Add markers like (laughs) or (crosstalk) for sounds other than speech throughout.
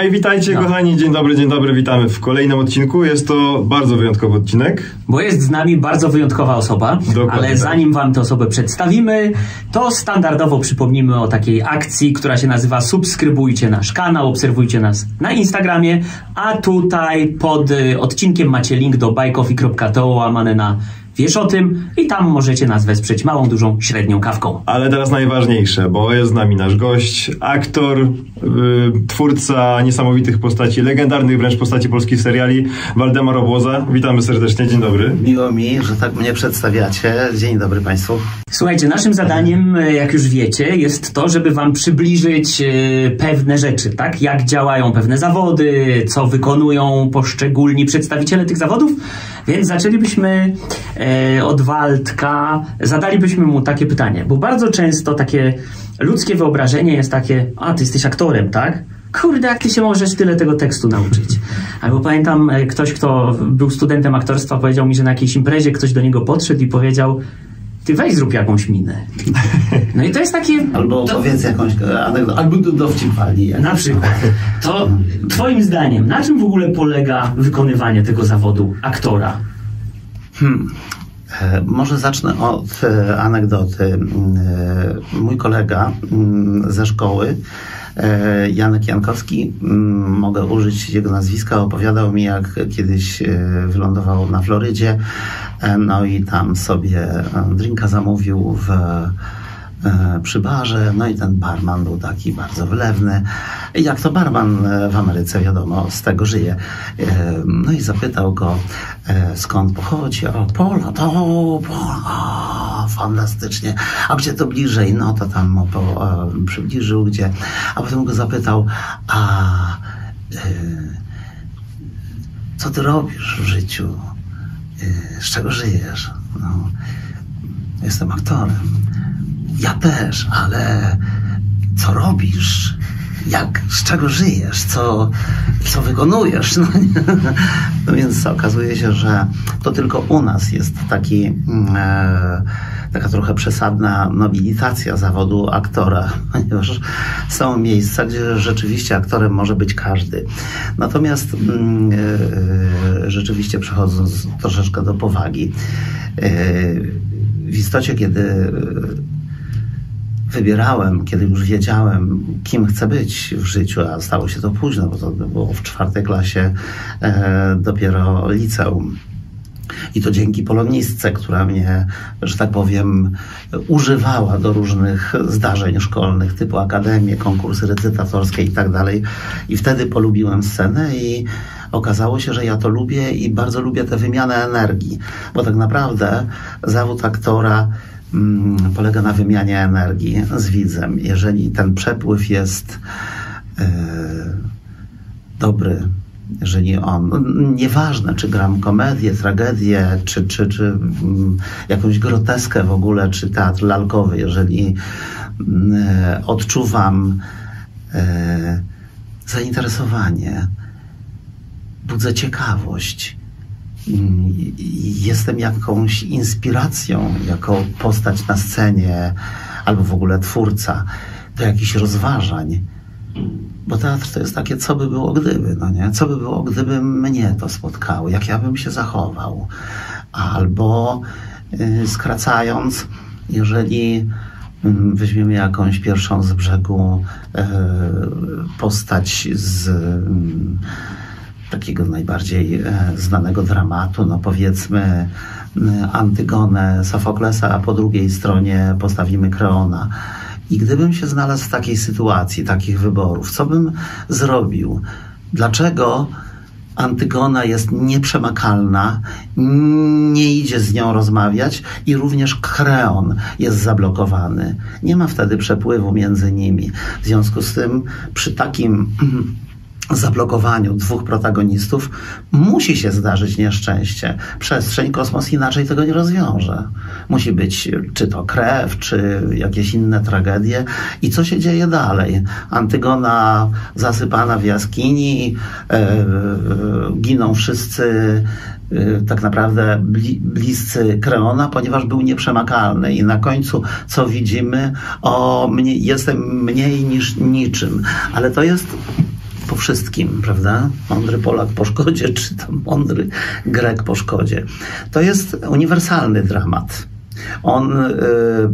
No i witajcie no. kochani, dzień dobry, dzień dobry, witamy w kolejnym odcinku. Jest to bardzo wyjątkowy odcinek. Bo jest z nami bardzo wyjątkowa osoba, Dokładnie ale tak. zanim wam tę osobę przedstawimy, to standardowo przypomnimy o takiej akcji, która się nazywa subskrybujcie nasz kanał, obserwujcie nas na Instagramie, a tutaj pod y, odcinkiem macie link do bajkofi.to łamane na Wiesz o tym i tam możecie nas wesprzeć małą, dużą, średnią kawką. Ale teraz najważniejsze, bo jest z nami nasz gość, aktor, yy, twórca niesamowitych postaci, legendarnych wręcz postaci polskich seriali, Waldemar Obłoza. Witamy serdecznie, dzień dobry. Miło mi, że tak mnie przedstawiacie. Dzień dobry Państwu. Słuchajcie, naszym zadaniem, e, jak już wiecie, jest to, żeby Wam przybliżyć e, pewne rzeczy, tak? Jak działają pewne zawody, co wykonują poszczególni przedstawiciele tych zawodów. Więc zaczęlibyśmy e, od Waldka, zadalibyśmy mu takie pytanie, bo bardzo często takie ludzkie wyobrażenie jest takie, a ty jesteś aktorem, tak? Kurde, jak ty się możesz tyle tego tekstu nauczyć? Albo pamiętam e, ktoś, kto był studentem aktorstwa, powiedział mi, że na jakiejś imprezie ktoś do niego podszedł i powiedział, ty weź zrób jakąś minę. No i to jest takie... Albo powiedz jakąś anegdotę, albo dowcip wali. Na przykład. To twoim zdaniem, na czym w ogóle polega wykonywanie tego zawodu aktora? Hmm. E, może zacznę od e, anegdoty. E, mój kolega mm, ze szkoły, Janek Jankowski, mm, mogę użyć jego nazwiska, opowiadał mi, jak kiedyś wylądował na Florydzie, no i tam sobie drinka zamówił w E, przy barze, no i ten barman był taki bardzo wylewny. Jak to barman e, w Ameryce, wiadomo, z tego żyje. E, no i zapytał go, skąd pochodzi. O, Pola, to Pola, fantastycznie. A gdzie to bliżej? No to tam mu po, przybliżył, gdzie. A potem go zapytał, a co ty robisz w życiu? Z czego żyjesz? No, jestem aktorem. Ja też, ale co robisz? Jak, z czego żyjesz? Co, co wykonujesz? (laughs) No, no więc okazuje się, że to tylko u nas jest taki, mm, e, taka trochę przesadna nobilitacja zawodu aktora, (laughs) ponieważ są miejsca, gdzie rzeczywiście aktorem może być każdy. Natomiast mm, e, rzeczywiście przechodząc troszeczkę do powagi, e, w istocie, kiedy wybierałem, kiedy już wiedziałem, kim chcę być w życiu, a stało się to późno, bo to było w czwartej klasie e, dopiero liceum. I to dzięki polonistce, która mnie, że tak powiem, używała do różnych zdarzeń szkolnych, typu akademie, konkursy recytatorskie i tak dalej. I wtedy polubiłem scenę i okazało się, że ja to lubię i bardzo lubię tę wymianę energii, bo tak naprawdę zawód aktora polega na wymianie energii z widzem. Jeżeli ten przepływ jest e, dobry, jeżeli on, no, nieważne czy gram komedię, tragedię, czy, czy, czy mm, jakąś groteskę w ogóle, czy teatr lalkowy, jeżeli mm, e, odczuwam e, zainteresowanie, budzę ciekawość, jestem jakąś inspiracją, jako postać na scenie, albo w ogóle twórca do jakichś rozważań. Bo teatr to jest takie, co by było gdyby, no nie? Co by było, gdyby mnie to spotkało, jak ja bym się zachował. Albo yy, skracając, jeżeli yy, weźmiemy jakąś pierwszą z brzegu yy, postać z takiego najbardziej e, znanego dramatu, no powiedzmy Antygonę Sofoklesa, a po drugiej stronie postawimy Kreona. I gdybym się znalazł w takiej sytuacji, takich wyborów, co bym zrobił? Dlaczego Antygona jest nieprzemakalna, nie idzie z nią rozmawiać i również Kreon jest zablokowany. Nie ma wtedy przepływu między nimi. W związku z tym przy takim (clears throat) zablokowaniu dwóch protagonistów musi się zdarzyć nieszczęście. Przestrzeń, kosmos inaczej tego nie rozwiąże. Musi być czy to krew, czy jakieś inne tragedie. I co się dzieje dalej? Antygona zasypana w jaskini, e, giną wszyscy e, tak naprawdę bli, bliscy Kreona, ponieważ był nieprzemakalny i na końcu co widzimy? O, mnie, jestem mniej niż niczym. Ale to jest po wszystkim, prawda? Mądry Polak po szkodzie, (laughs) czy tam mądry Grek po szkodzie. To jest uniwersalny dramat. On y,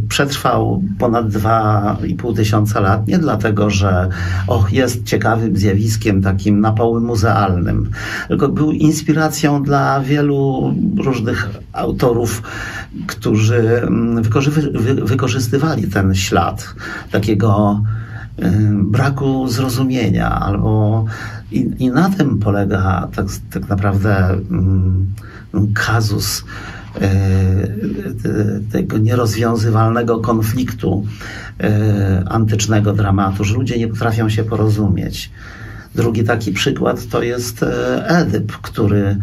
przetrwał ponad dwa i pół tysiąca lat, nie dlatego, że och, jest ciekawym zjawiskiem takim na poły muzealnym, tylko był inspiracją dla wielu różnych autorów, którzy mm, wykorzystywali ten ślad takiego braku zrozumienia, albo i, i na tym polega tak, tak naprawdę mm, kazus E, tego nierozwiązywalnego konfliktu e, antycznego dramatu, że ludzie nie potrafią się porozumieć. Drugi taki przykład to jest Edyp, który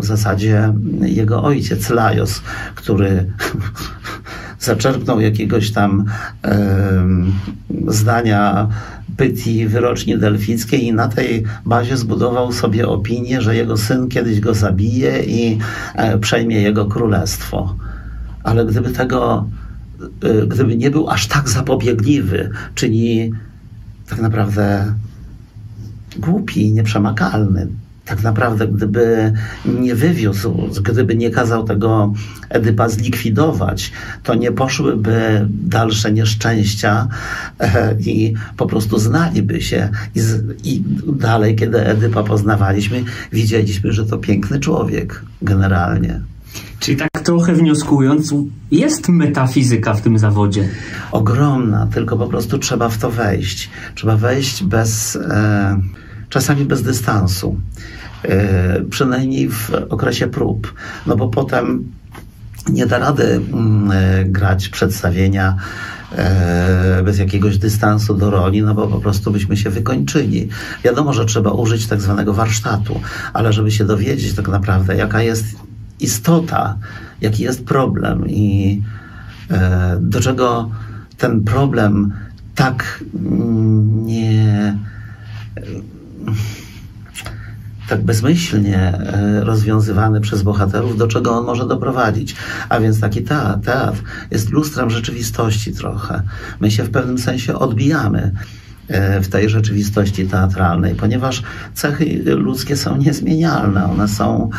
w zasadzie jego ojciec Lajos, który (laughs) zaczerpnął jakiegoś tam zdania Pytii wyroczni delfickiej i na tej bazie zbudował sobie opinię, że jego syn kiedyś go zabije i e, przejmie jego królestwo. Ale gdyby tego, e, gdyby nie był aż tak zapobiegliwy, czyli tak naprawdę głupi, nieprzemakalny, tak naprawdę, gdyby nie wywiózł, gdyby nie kazał tego Edypa zlikwidować, to nie poszłyby dalsze nieszczęścia e, i po prostu znaliby się. I, I dalej, kiedy Edypa poznawaliśmy, widzieliśmy, że to piękny człowiek generalnie. Czyli tak trochę wnioskując, jest metafizyka w tym zawodzie. Ogromna, tylko po prostu trzeba w to wejść. Trzeba wejść bez, e, czasami bez dystansu. E, przynajmniej w okresie prób, no bo potem nie da rady mm, e, grać przedstawienia e, bez jakiegoś dystansu do roli, no bo po prostu byśmy się wykończyli. Wiadomo, że trzeba użyć tak zwanego warsztatu, ale żeby się dowiedzieć tak naprawdę, jaka jest istota, jaki jest problem i do czego ten problem tak mm, nie tak bezmyślnie e, rozwiązywany przez bohaterów, do czego on może doprowadzić. A więc taki teatr, teatr jest lustrem rzeczywistości trochę. My się w pewnym sensie odbijamy w tej rzeczywistości teatralnej, ponieważ cechy ludzkie są niezmienialne. One są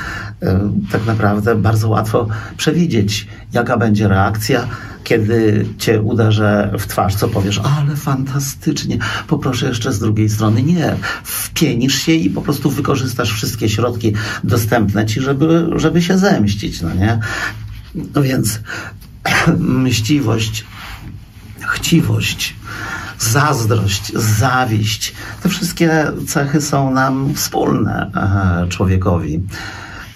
e, tak naprawdę bardzo łatwo przewidzieć, jaka będzie reakcja kiedy cię uderzę w twarz, co powiesz, ale fantastycznie, poproszę jeszcze z drugiej strony. Nie, wpienisz się i po prostu wykorzystasz wszystkie środki dostępne ci, żeby, żeby się zemścić, no nie? No więc (clears throat) mściwość, chciwość, zazdrość, zawiść, te wszystkie cechy są nam wspólne e, człowiekowi.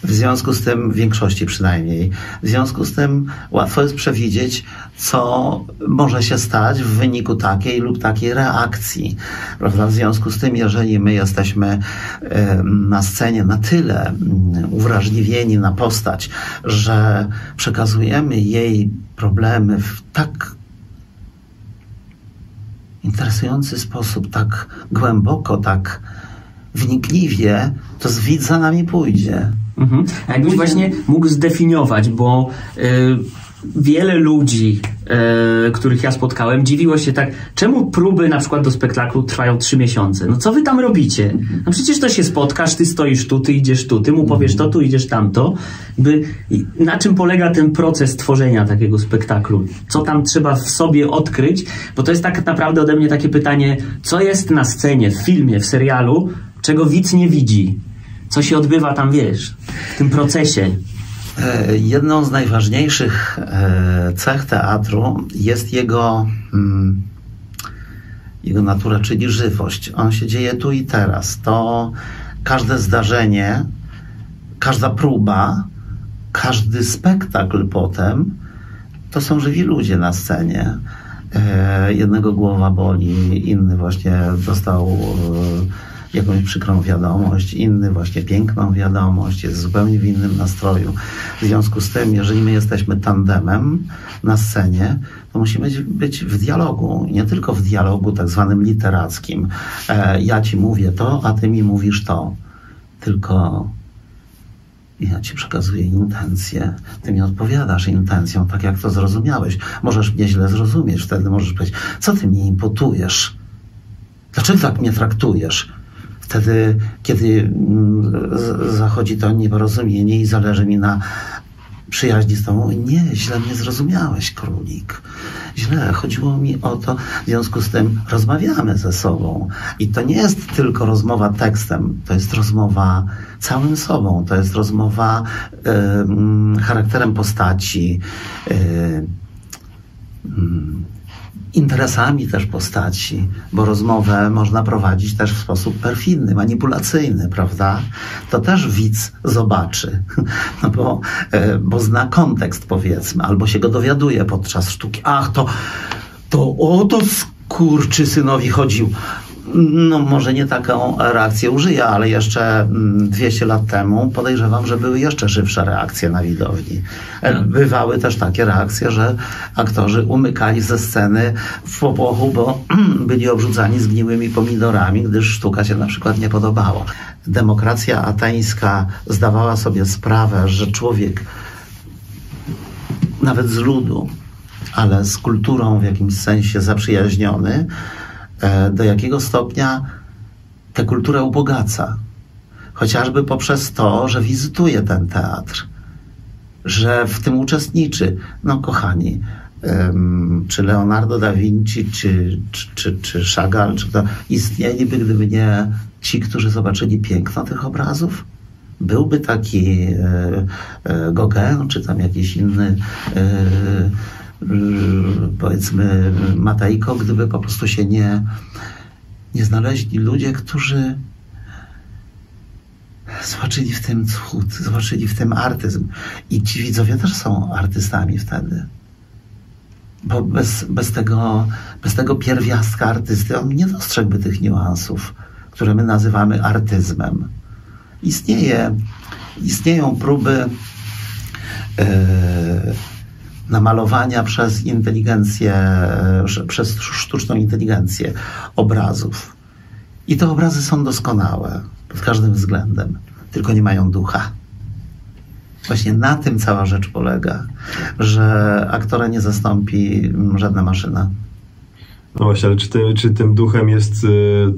W związku z tym, w większości przynajmniej, w związku z tym łatwo jest przewidzieć, co może się stać w wyniku takiej lub takiej reakcji. Prawda? W związku z tym, jeżeli my jesteśmy na scenie na tyle mm, uwrażliwieni na postać, że przekazujemy jej problemy w tak interesujący sposób, tak głęboko, tak wnikliwie, to z widz za nami pójdzie. Mhm. A jakbyś właśnie mógł zdefiniować, bo y, wiele ludzi, y, których ja spotkałem, dziwiło się tak, czemu próby na przykład do spektaklu trwają trzy miesiące? No co wy tam robicie? No przecież to się spotkasz, ty stoisz tu, ty idziesz tu, ty mu powiesz to, tu idziesz tamto. By, na czym polega ten proces tworzenia takiego spektaklu? Co tam trzeba w sobie odkryć? Bo to jest tak naprawdę ode mnie takie pytanie, co jest na scenie, w filmie, w serialu, czego widz nie widzi? co się odbywa tam, wiesz, w tym procesie? E, jedną z najważniejszych e, cech teatru jest jego, mm, jego natura, czyli żywość. On się dzieje tu i teraz. To każde zdarzenie, każda próba, każdy spektakl potem to są żywi ludzie na scenie. E, jednego głowa boli, inny właśnie dostał jakąś przykrą wiadomość, inny właśnie piękną wiadomość, jest zupełnie w innym nastroju. W związku z tym, jeżeli my jesteśmy tandemem na scenie, to musimy być w dialogu, nie tylko w dialogu tak zwanym literackim. E, ja ci mówię to, a ty mi mówisz to. Tylko ja ci przekazuję intencję, ty mi odpowiadasz intencją, tak jak to zrozumiałeś. Możesz mnie źle zrozumieć, wtedy możesz powiedzieć, co ty mi imputujesz? Dlaczego tak mnie traktujesz? Wtedy, kiedy mm, zachodzi to nieporozumienie i zależy mi na przyjaźni z tobą. Nie, źle mnie zrozumiałeś, królik. Źle. Chodziło mi o to, w związku z tym rozmawiamy ze sobą. I to nie jest tylko rozmowa tekstem, to jest rozmowa całym sobą, to jest rozmowa y, charakterem postaci. Y, y, interesami też postaci, bo rozmowę można prowadzić też w sposób perfidny, manipulacyjny, prawda? To też widz zobaczy, (laughs) no bo, e, bo zna kontekst, powiedzmy, albo się go dowiaduje podczas sztuki. Ach, to, to o to skurczy synowi chodził no może nie taką reakcję użyję, ale jeszcze 200 mm, lat temu podejrzewam, że były jeszcze żywsze reakcje na widowni. E. Bywały też takie reakcje, że aktorzy umykali ze sceny w popłochu, bo (clears throat) byli obrzucani zgniłymi pomidorami, gdyż sztuka się na przykład nie podobała. Demokracja ateńska zdawała sobie sprawę, że człowiek nawet z ludu, ale z kulturą w jakimś sensie zaprzyjaźniony, do jakiego stopnia tę kulturę ubogaca. Chociażby poprzez to, że wizytuje ten teatr, że w tym uczestniczy. No, kochani, czy Leonardo da Vinci, czy, czy, czy, czy Chagall, czy kto istnieliby, gdyby nie ci, którzy zobaczyli piękno tych obrazów? Byłby taki e, e, Gauguin, czy tam jakiś inny Y, powiedzmy Matejko, gdyby po prostu się nie, nie znaleźli ludzie, którzy zobaczyli w tym cud, zobaczyli w tym artyzm. I ci widzowie też są artystami wtedy. Bo bez, bez, tego, bez tego pierwiastka artysty on nie dostrzegłby tych niuansów, które my nazywamy artyzmem. Istnieje, istnieją próby yy, namalowania przez inteligencję, przez sztuczną inteligencję obrazów. I te obrazy są doskonałe pod każdym względem, tylko nie mają ducha. Właśnie na tym cała rzecz polega, że aktora nie zastąpi żadna maszyna. No właśnie, ale czy, ty, czy tym duchem jest y,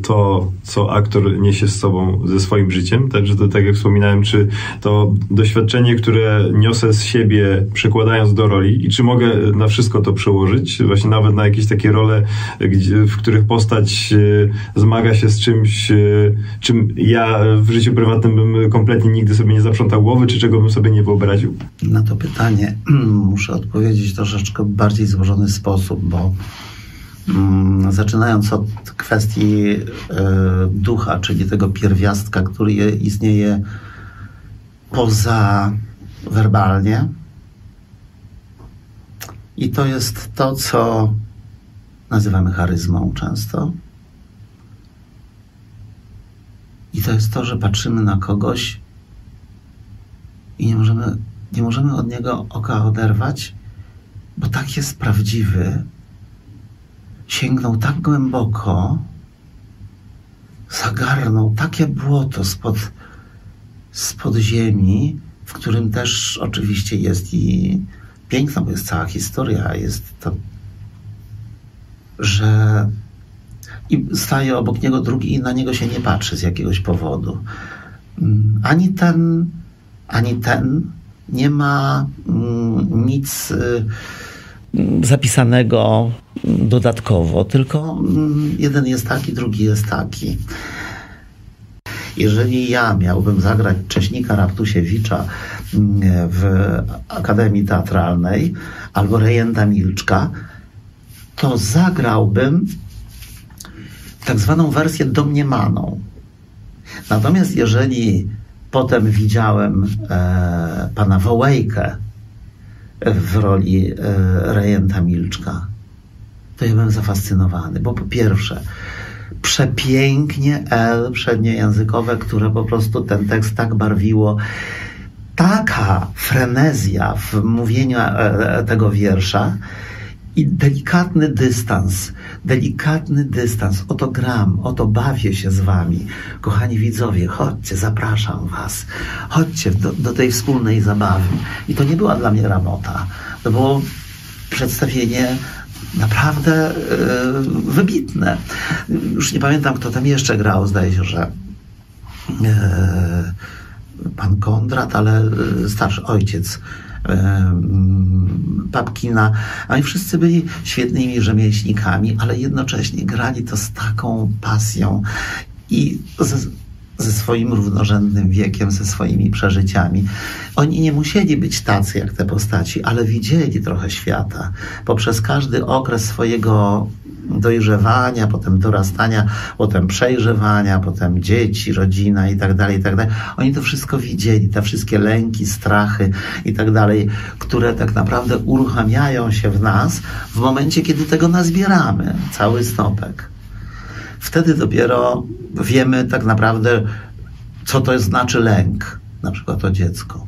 to, co aktor niesie z sobą ze swoim życiem? Także to, tak jak wspominałem, czy to doświadczenie, które niosę z siebie, przekładając do roli i czy mogę na wszystko to przełożyć? Właśnie nawet na jakieś takie role, w których postać y, zmaga się z czymś, y, czym ja w życiu prywatnym bym kompletnie nigdy sobie nie zaprzątał głowy, czy czego bym sobie nie wyobraził? Na to pytanie (clears throat) muszę odpowiedzieć w troszeczkę bardziej złożony sposób, bo zaczynając od kwestii e, ducha, czyli tego pierwiastka, który istnieje poza werbalnie. I to jest to, co nazywamy charyzmą często. I to jest to, że patrzymy na kogoś i nie możemy, nie możemy od niego oka oderwać, bo tak jest prawdziwy, sięgnął tak głęboko, zagarnął takie błoto spod, spod ziemi, w którym też oczywiście jest i piękno, bo jest cała historia, jest to, że i staje obok niego drugi i na niego się nie patrzy z jakiegoś powodu. Mm, ani ten, ani ten nie ma mm, nic y, zapisanego dodatkowo, tylko mm, jeden jest taki, drugi jest taki. Jeżeli ja miałbym zagrać Cześnika Raptusiewicza mm, w Akademii Teatralnej albo Rejenta Milczka, to zagrałbym tak zwaną wersję domniemaną. Natomiast jeżeli potem widziałem e, pana Wołejkę w roli e, rejenta Milczka, to ja byłem zafascynowany, bo po pierwsze, przepięknie L przedniojęzykowe, które po prostu ten tekst tak barwiło. Taka frenezja w mówieniu e, e, tego wiersza i delikatny dystans, delikatny dystans. Oto gram, oto bawię się z wami. Kochani widzowie, chodźcie, zapraszam was. Chodźcie do, do tej wspólnej zabawy. I to nie była dla mnie ramota. To było przedstawienie naprawdę wybitne. Już nie pamiętam, kto tam jeszcze grał, zdaje się, że pan Kondrat, ale starszy ojciec Papkina. Oni wszyscy byli świetnymi rzemieślnikami, ale jednocześnie grali to z taką pasją i z, ze swoim równorzędnym wiekiem, ze swoimi przeżyciami. Oni nie musieli być tacy jak te postaci, ale widzieli trochę świata. Poprzez każdy okres swojego dojrzewania, potem dorastania, potem przejrzewania, potem dzieci, rodzina i tak dalej, i tak dalej. Oni to wszystko widzieli, te wszystkie lęki, strachy i tak dalej, które tak naprawdę uruchamiają się w nas w momencie, kiedy tego nazbieramy, cały stopek. Wtedy dopiero wiemy tak naprawdę, co to znaczy lęk, na przykład o dziecko.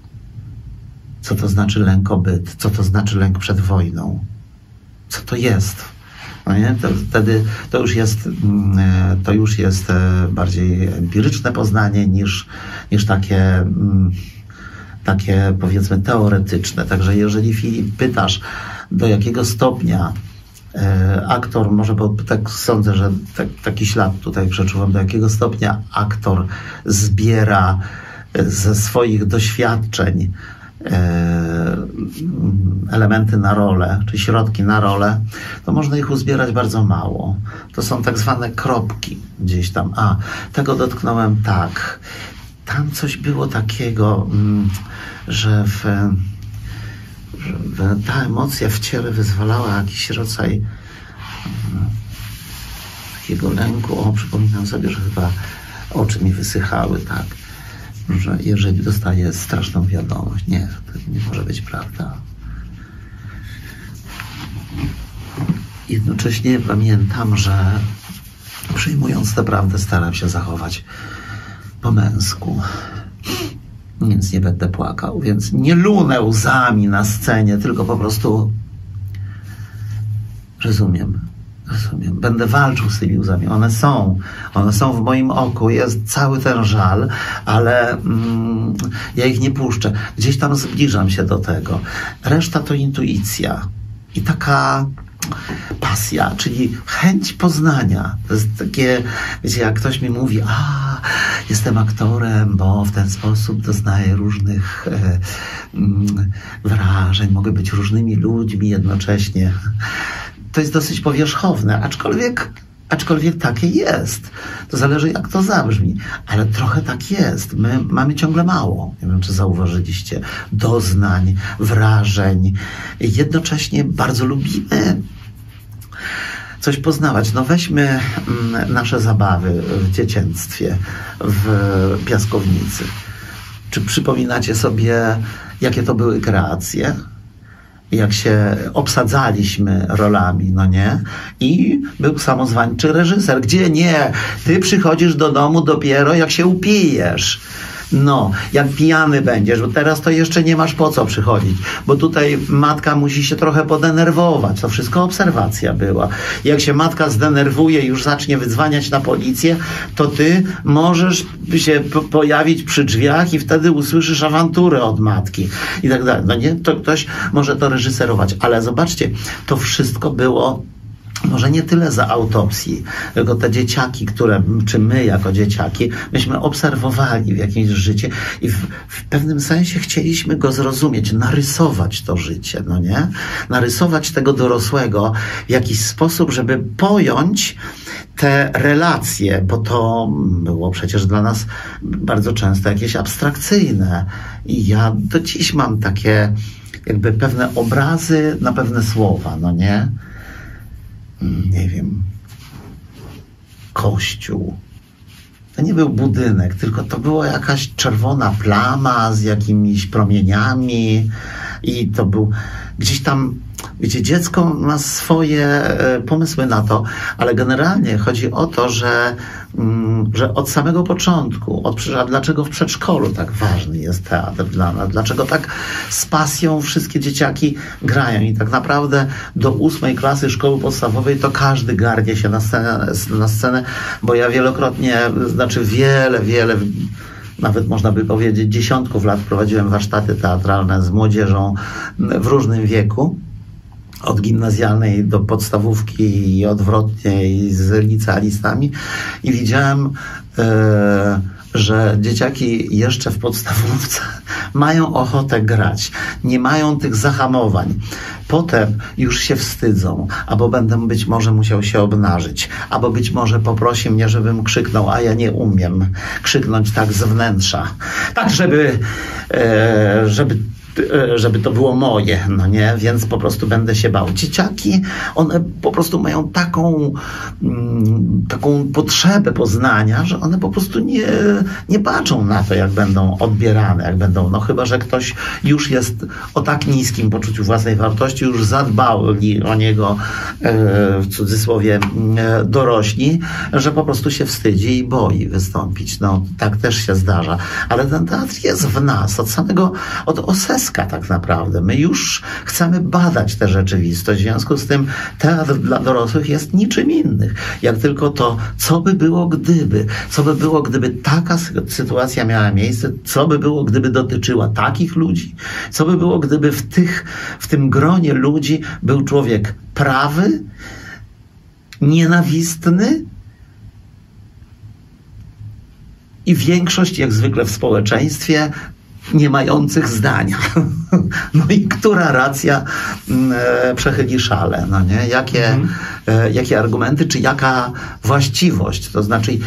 Co to znaczy lęk o byt, co to znaczy lęk przed wojną. Co to jest no nie? To, wtedy to już jest, mm, e, to już jest e, bardziej empiryczne poznanie niż, niż takie, mm, takie powiedzmy teoretyczne. Także jeżeli Filip pytasz, do jakiego stopnia e, aktor, może bo tak sądzę, że tak, taki ślad tutaj przeczuwam, do jakiego stopnia aktor zbiera ze swoich doświadczeń elementy na rolę, czy środki na rolę, to można ich uzbierać bardzo mało. To są tak zwane kropki gdzieś tam. A, tego dotknąłem tak. Tam coś było takiego, mm, że, w, że ta emocja w ciele wyzwalała jakiś rodzaj mm, takiego lęku. O, przypominam sobie, że chyba oczy mi wysychały, tak że jeżeli dostaje straszną wiadomość, nie, to nie może być prawda. Jednocześnie pamiętam, że przyjmując tę prawdę, staram się zachować po męsku. Więc nie będę płakał, więc nie lunę łzami na scenie, tylko po prostu rozumiem. Będę walczył z tymi łzami. One są. One są w moim oku. Jest cały ten żal, ale mm, ja ich nie puszczę. Gdzieś tam zbliżam się do tego. Reszta to intuicja. I taka pasja, czyli chęć poznania. To jest takie, wiecie, jak ktoś mi mówi, a jestem aktorem, bo w ten sposób doznaję różnych e, mm, wrażeń, mogę być różnymi ludźmi jednocześnie to jest dosyć powierzchowne, aczkolwiek, aczkolwiek takie jest. To zależy, jak to zabrzmi, ale trochę tak jest. My mamy ciągle mało. Nie wiem, czy zauważyliście. Doznań, wrażeń. Jednocześnie bardzo lubimy coś poznawać. No weźmy mm, nasze zabawy w dzieciństwie, w piaskownicy. Czy przypominacie sobie, jakie to były kreacje? Jak się obsadzaliśmy rolami, no nie? I był samozwańczy reżyser. Gdzie nie? Ty przychodzisz do domu dopiero jak się upijesz. No, jak pijany będziesz, bo teraz to jeszcze nie masz po co przychodzić, bo tutaj matka musi się trochę podenerwować. To wszystko obserwacja była. Jak się matka zdenerwuje już zacznie wydzwaniać na policję, to ty możesz się pojawić przy drzwiach i wtedy usłyszysz awanturę od matki i tak dalej. No nie, to ktoś może to reżyserować, ale zobaczcie, to wszystko było może nie tyle za autopsji, tylko te dzieciaki, które, czy my jako dzieciaki, myśmy obserwowali w jakimś życie i w, w, pewnym sensie chcieliśmy go zrozumieć, narysować to życie, no nie? Narysować tego dorosłego w jakiś sposób, żeby pojąć te relacje, bo to było przecież dla nas bardzo często jakieś abstrakcyjne. I ja do dziś mam takie jakby pewne obrazy na pewne słowa, no nie? Nie wiem, kościół. To nie był budynek, tylko to była jakaś czerwona plama z jakimiś promieniami i to był gdzieś tam Wiecie, dziecko ma swoje e, pomysły na to, ale generalnie chodzi o to, że, mm, że od samego początku, od, dlaczego w przedszkolu tak ważny jest teatr dla nas, dlaczego tak z pasją wszystkie dzieciaki grają? I tak naprawdę do ósmej klasy szkoły podstawowej to każdy garnie się na scenę, na scenę bo ja wielokrotnie, znaczy wiele, wiele nawet można by powiedzieć dziesiątków lat prowadziłem warsztaty teatralne z młodzieżą w różnym wieku od gimnazjalnej do podstawówki i odwrotnie i z licealistami i widziałem, e, że dzieciaki jeszcze w podstawówce (laughs) mają ochotę grać, nie mają tych zahamowań. Potem już się wstydzą, albo będę być może musiał się obnażyć, albo być może poprosi mnie, żebym krzyknął, a ja nie umiem krzyknąć tak z wnętrza. Tak, żeby, e, żeby żeby to było moje, no nie? Więc po prostu będę się bał. Dzieciaki, one po prostu mają taką, mm, taką potrzebę poznania, że one po prostu nie, nie patrzą na to, jak będą odbierane, jak będą, no chyba, że ktoś już jest o tak niskim poczuciu własnej wartości, już zadbali o niego, e, w cudzysłowie, e, dorośli, że po prostu się wstydzi i boi wystąpić. No, tak też się zdarza. Ale ten teatr jest w nas, od samego, od osesy tak naprawdę. My już chcemy badać tę rzeczywistość. W związku z tym teatr dla dorosłych jest niczym innym. Jak tylko to, co by było gdyby, co by było gdyby taka sytuacja miała miejsce, co by było gdyby dotyczyła takich ludzi, co by było gdyby w, tych, w tym gronie ludzi był człowiek prawy, nienawistny, i większość, jak zwykle w społeczeństwie, nie mających zdania. (laughs) No i która racja mm, e, przechyli szale, no nie? Jakie, mhm. e, jakie argumenty, czy jaka właściwość, to znaczy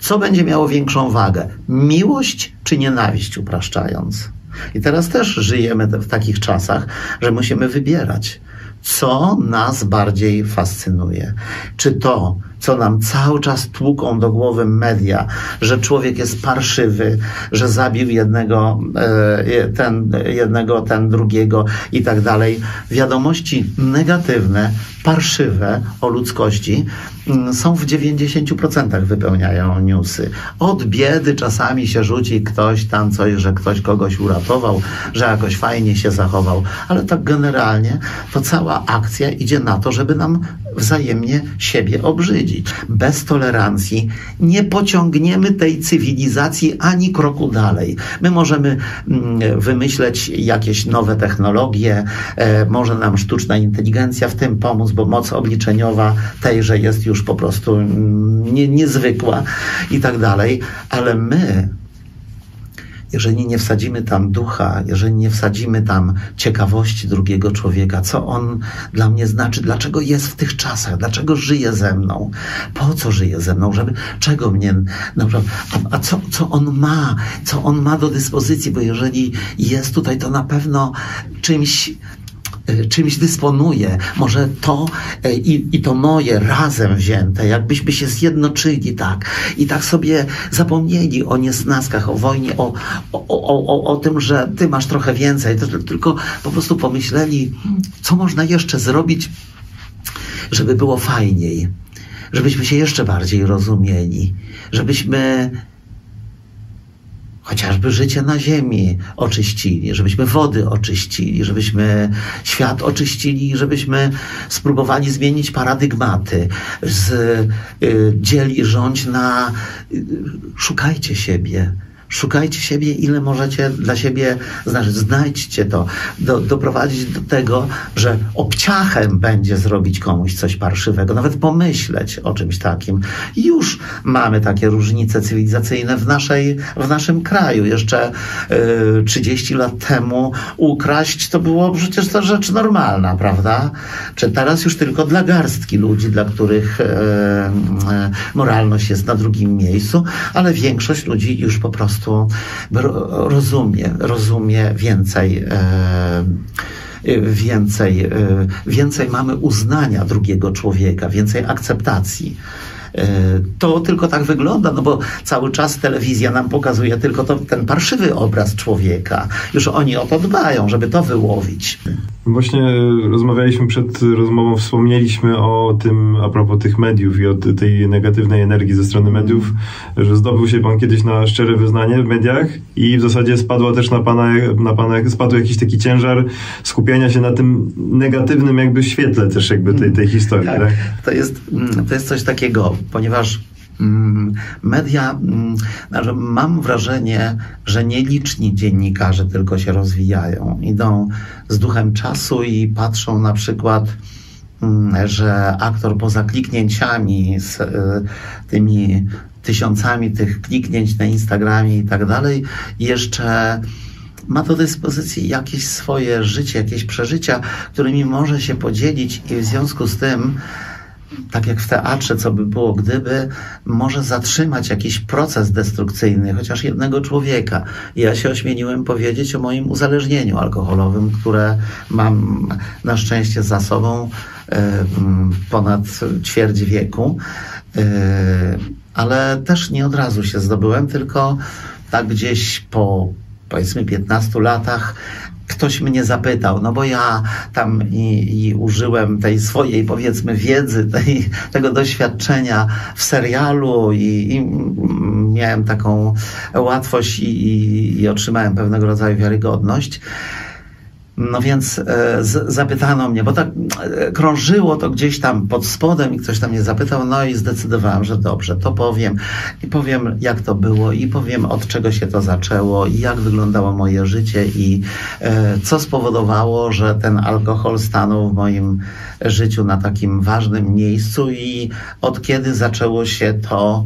co będzie miało większą wagę? Miłość czy nienawiść, upraszczając? I teraz też żyjemy w takich czasach, że musimy wybierać, co nas bardziej fascynuje. Czy to, co nam cały czas tłuką do głowy media, że człowiek jest parszywy, że zabił jednego, e, ten, jednego, ten drugiego i tak dalej. Wiadomości negatywne, parszywe o ludzkości mm, są w 90% wypełniają newsy. Od biedy czasami się rzuci ktoś tam coś, że ktoś kogoś uratował, że jakoś fajnie się zachował, ale tak generalnie to cała akcja idzie na to, żeby nam wzajemnie siebie obrzydzić. Bez tolerancji nie pociągniemy tej cywilizacji ani kroku dalej. My możemy mm, wymyśleć jakieś nowe technologie, e, może nam sztuczna inteligencja w tym pomóc, bo moc obliczeniowa tejże jest już po prostu mm, nie, niezwykła i tak dalej, ale my jeżeli nie wsadzimy tam ducha, jeżeli nie wsadzimy tam ciekawości drugiego człowieka, co on dla mnie znaczy, dlaczego jest w tych czasach, dlaczego żyje ze mną, po co żyje ze mną, żeby czego mnie, a, a co, co on ma, co on ma do dyspozycji, bo jeżeli jest tutaj, to na pewno czymś czymś dysponuję, może to e, i, i to moje razem wzięte, jakbyśmy się zjednoczyli tak. I tak sobie zapomnieli o niesnaskach, o wojnie, o, o, o, o, tym, że ty masz trochę więcej, tylko po prostu pomyśleli, co można jeszcze zrobić, żeby było fajniej, żebyśmy się jeszcze bardziej rozumieli, żebyśmy chociażby życie na ziemi oczyścili, żebyśmy wody oczyścili, żebyśmy świat oczyścili, żebyśmy spróbowali zmienić paradygmaty, z y, dzieli rządź na y, szukajcie siebie, Szukajcie siebie, ile możecie dla siebie znaczy, znajdźcie to, do, doprowadzić do tego, że obciachem będzie zrobić komuś coś parszywego, nawet pomyśleć o czymś takim. Już mamy takie różnice cywilizacyjne w, naszej, w naszym kraju. Jeszcze y, 30 lat temu ukraść to było przecież to rzecz normalna, prawda? Czy teraz już tylko dla garstki ludzi, dla których y, y, moralność jest na drugim miejscu, ale większość ludzi już po prostu prostu rozumie, rozumie więcej e, więcej, e, więcej mamy uznania drugiego człowieka, więcej akceptacji. E, to tylko tak wygląda, no bo cały czas telewizja nam pokazuje tylko to, ten parszywy obraz człowieka. Już oni o to dbają, żeby to wyłowić. Właśnie rozmawialiśmy przed rozmową, wspomnieliśmy o tym a propos tych mediów i o tej negatywnej energii ze strony mediów, że zdobył się pan kiedyś na szczere wyznanie w mediach i w zasadzie spadła też na pana, na pana spadł jakiś taki ciężar skupiania się na tym negatywnym jakby świetle też jakby tej, tej historii. Tak. tak? To, jest, to jest coś takiego, ponieważ Mm, media, mm, znaczy mam wrażenie, że nieliczni dziennikarze tylko się rozwijają. Idą z duchem czasu i patrzą na przykład, mm, że aktor poza kliknięciami z y, tymi tysiącami tych kliknięć na Instagramie i tak dalej, jeszcze ma do dyspozycji jakieś swoje życie, jakieś przeżycia, którymi może się podzielić i w związku z tym tak jak w teatrze, co by było gdyby, może zatrzymać jakiś proces destrukcyjny chociaż jednego człowieka. Ja się ośmieliłem powiedzieć o moim uzależnieniu alkoholowym, które mam na szczęście za sobą e, ponad ćwierć wieku, e, ale też nie od razu się zdobyłem, tylko tak gdzieś po powiedzmy 15 latach ktoś mnie zapytał, no bo ja tam i, i użyłem tej swojej, powiedzmy, wiedzy, tej, tego doświadczenia w serialu i, i miałem taką łatwość i, i otrzymałem pewnego rodzaju wiarygodność. No więc e, z, zapytano mnie, bo tak e, krążyło to gdzieś tam pod spodem i ktoś tam mnie zapytał, no i zdecydowałem, że dobrze, to powiem. I powiem jak to było i powiem od czego się to zaczęło i jak wyglądało moje życie i e, co spowodowało, że ten alkohol stanął w moim życiu na takim ważnym miejscu i od kiedy zaczęło się to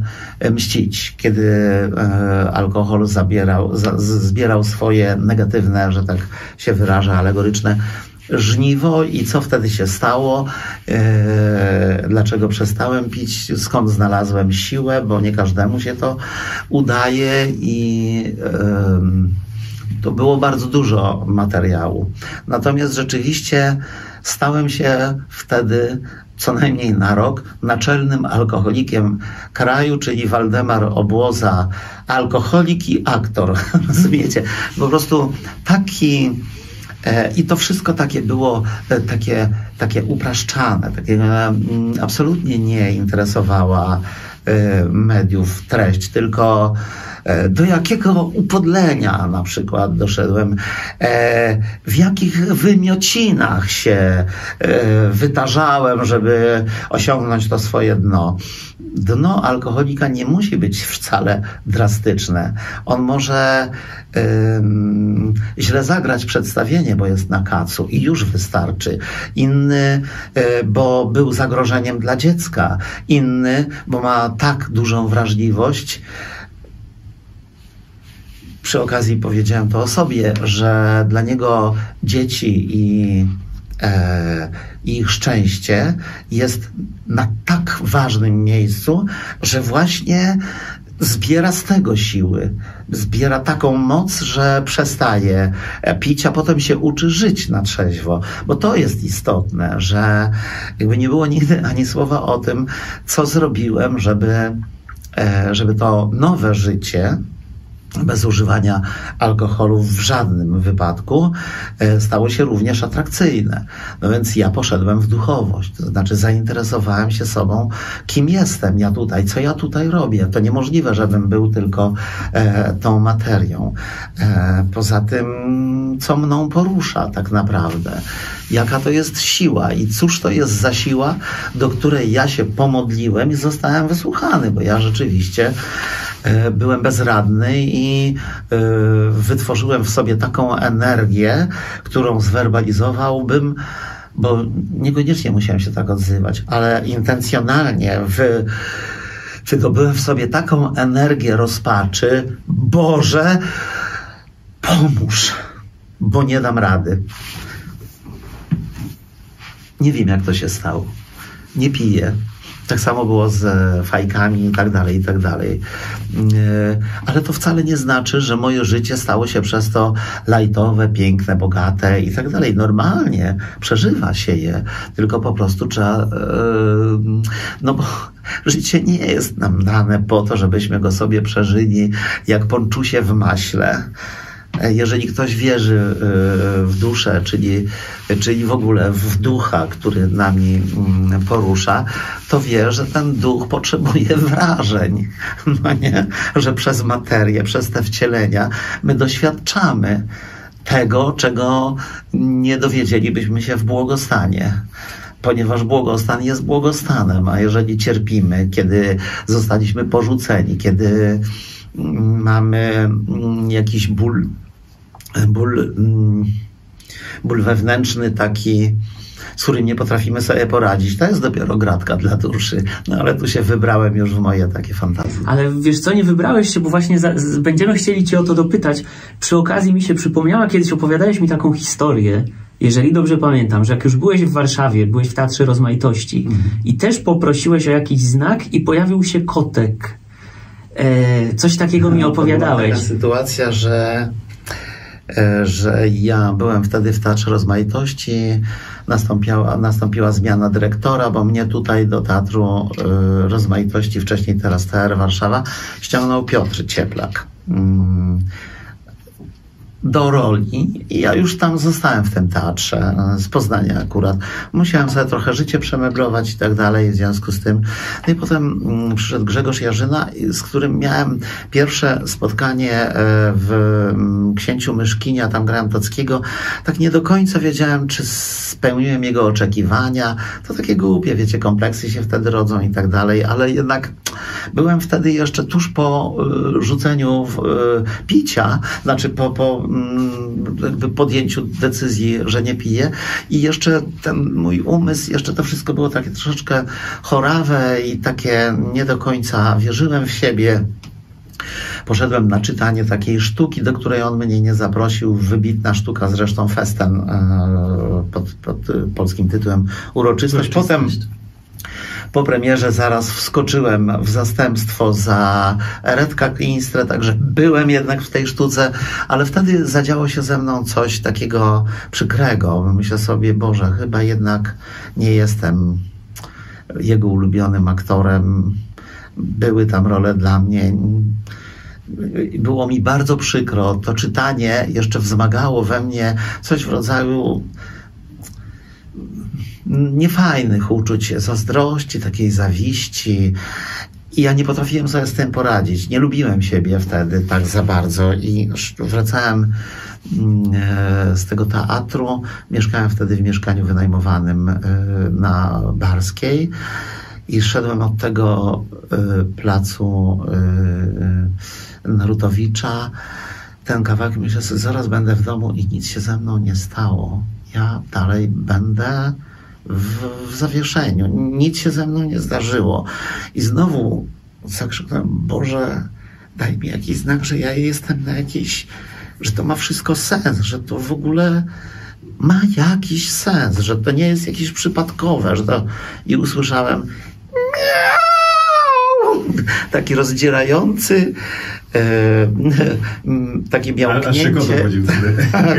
mścić, kiedy e, alkohol zabierał, za, zbierał swoje negatywne, że tak się wyraża, alegoryczne żniwo i co wtedy się stało, e, dlaczego przestałem pić, skąd znalazłem siłę, bo nie każdemu się to udaje i to było bardzo dużo materiału. Natomiast rzeczywiście stałem się wtedy co najmniej na rok naczelnym alkoholikiem kraju, czyli Waldemar Obłoza, alkoholik i aktor. (laughs) Rozumiecie? Po prostu taki I to wszystko takie było e, takie, takie upraszczane, takie mm, absolutnie nie interesowała e, mediów treść, tylko do jakiego upodlenia na przykład doszedłem, w jakich wymiocinach się wytarzałem, żeby osiągnąć to swoje dno dno alkoholika nie musi być wcale drastyczne. On może źle zagrać przedstawienie, bo jest na kacu i już wystarczy. Inny, bo był zagrożeniem dla dziecka. Inny, bo ma tak dużą wrażliwość, przy okazji powiedziałem to o sobie, że dla niego dzieci i e, ich szczęście jest na tak ważnym miejscu, że właśnie zbiera z tego siły, zbiera taką moc, że przestaje pić, a potem się uczy żyć na trzeźwo. Bo to jest istotne, że jakby nie było nigdy ani słowa o tym, co zrobiłem, żeby, e, żeby to nowe życie, bez używania alkoholu w żadnym wypadku e, stało się również atrakcyjne. No więc ja poszedłem w duchowość, to znaczy zainteresowałem się sobą, kim jestem ja tutaj, co ja tutaj robię. To niemożliwe, żebym był tylko e, tą materią. E, poza tym, co mną porusza tak naprawdę, jaka to jest siła i cóż to jest za siła, do której ja się pomodliłem i zostałem wysłuchany, bo ja rzeczywiście byłem bezradny i e, wytworzyłem w sobie taką energię, którą zwerbalizowałbym, bo niekoniecznie musiałem się tak odzywać, ale intencjonalnie w wydobyłem w sobie taką energię rozpaczy. Boże, pomóż, bo nie dam rady. Nie wiem, jak to się stało. Nie piję. Tak samo było z e, fajkami i tak dalej, i tak dalej. E, ale to wcale nie znaczy, że moje życie stało się przez to lajtowe, piękne, bogate i tak dalej. Normalnie przeżywa się je, tylko po prostu trzeba, e, no bo życie nie jest nam dane po to, żebyśmy go sobie przeżyli jak ponczusie w maśle. Jeżeli ktoś wierzy e, w duszę, czyli, czyli w ogóle w ducha, który nami mm, porusza, to wie, że ten duch potrzebuje (laughs) wrażeń. No nie? Że przez materię, przez te wcielenia my doświadczamy tego, czego nie dowiedzielibyśmy się w błogostanie. ponieważ błogostan jest błogostanem, a jeżeli cierpimy, kiedy zostaliśmy porzuceni, kiedy mamy mm, jakiś ból, ból, mm, ból wewnętrzny taki, z którym nie potrafimy sobie poradzić. To jest dopiero gratka dla duszy. No ale tu się wybrałem już w moje takie fantazje. Ale wiesz co, nie wybrałeś się, bo właśnie za, z, będziemy chcieli cię o to dopytać. Przy okazji mi się przypomniała, kiedyś opowiadałeś mi taką historię, jeżeli dobrze pamiętam, że jak już byłeś w Warszawie, byłeś w Teatrze Rozmaitości mhm. i też poprosiłeś o jakiś znak i pojawił się kotek. E, coś takiego no, mi opowiadałeś. To była taka sytuacja, że E, że ja byłem wtedy w Teatrze Rozmaitości, nastąpiła, nastąpiła zmiana dyrektora, bo mnie tutaj do Teatru e, Rozmaitości, wcześniej teraz TR Warszawa, ściągnął Piotr Cieplak. Do roli i ja już tam zostałem w tym teatrze e, z Poznania akurat. Musiałem sobie trochę życie przemeblować i tak dalej w związku z tym. No i potem mm, przyszedł Grzegorz Jarzyna, z którym miałem pierwsze spotkanie e, w mm, Księciu Myszkinia, tam grałem Tockiego. Tak nie do końca wiedziałem, czy spełniłem jego oczekiwania. To takie głupie, wiecie, kompleksy się wtedy rodzą i tak dalej, ale jednak byłem wtedy jeszcze tuż po e, rzuceniu picia, znaczy po, po podjęciu decyzji, że nie piję i jeszcze ten mój umysł, jeszcze to wszystko było takie troszeczkę chorawe i takie nie do końca wierzyłem w siebie. Poszedłem na czytanie takiej sztuki, do której on mnie nie zaprosił. Wybitna sztuka, zresztą Festen e, pod, pod polskim tytułem Uroczystość. Potem po premierze zaraz wskoczyłem w zastępstwo za Redka Klinstre, także byłem jednak w tej sztuce, ale wtedy zadziało się ze mną coś takiego przykrego. Myślę sobie, Boże, chyba jednak nie jestem jego ulubionym aktorem. Były tam role dla mnie było mi bardzo przykro. To czytanie jeszcze wzmagało we mnie coś w rodzaju niefajnych uczuć, zazdrości, takiej zawiści. I ja nie potrafiłem sobie z tym poradzić. Nie lubiłem siebie wtedy tak za bardzo i wracałem mm, e, z tego teatru. Mieszkałem wtedy w mieszkaniu wynajmowanym e, na Barskiej i szedłem od tego e, placu Narutowicza. Ten kawałek myślę zaraz będę w domu i nic się ze mną nie stało. Ja dalej będę w, w zawieszeniu. Nic się ze mną nie zdarzyło. I znowu zakrzyknąłem, Boże, daj mi jakiś znak, że ja jestem na jakiejś, że to ma wszystko sens, że to w ogóle ma jakiś sens, że to nie jest jakieś przypadkowe, że to... I usłyszałem taki rozdzierający (laughs) takie miałknięcie. A, (laughs) tak,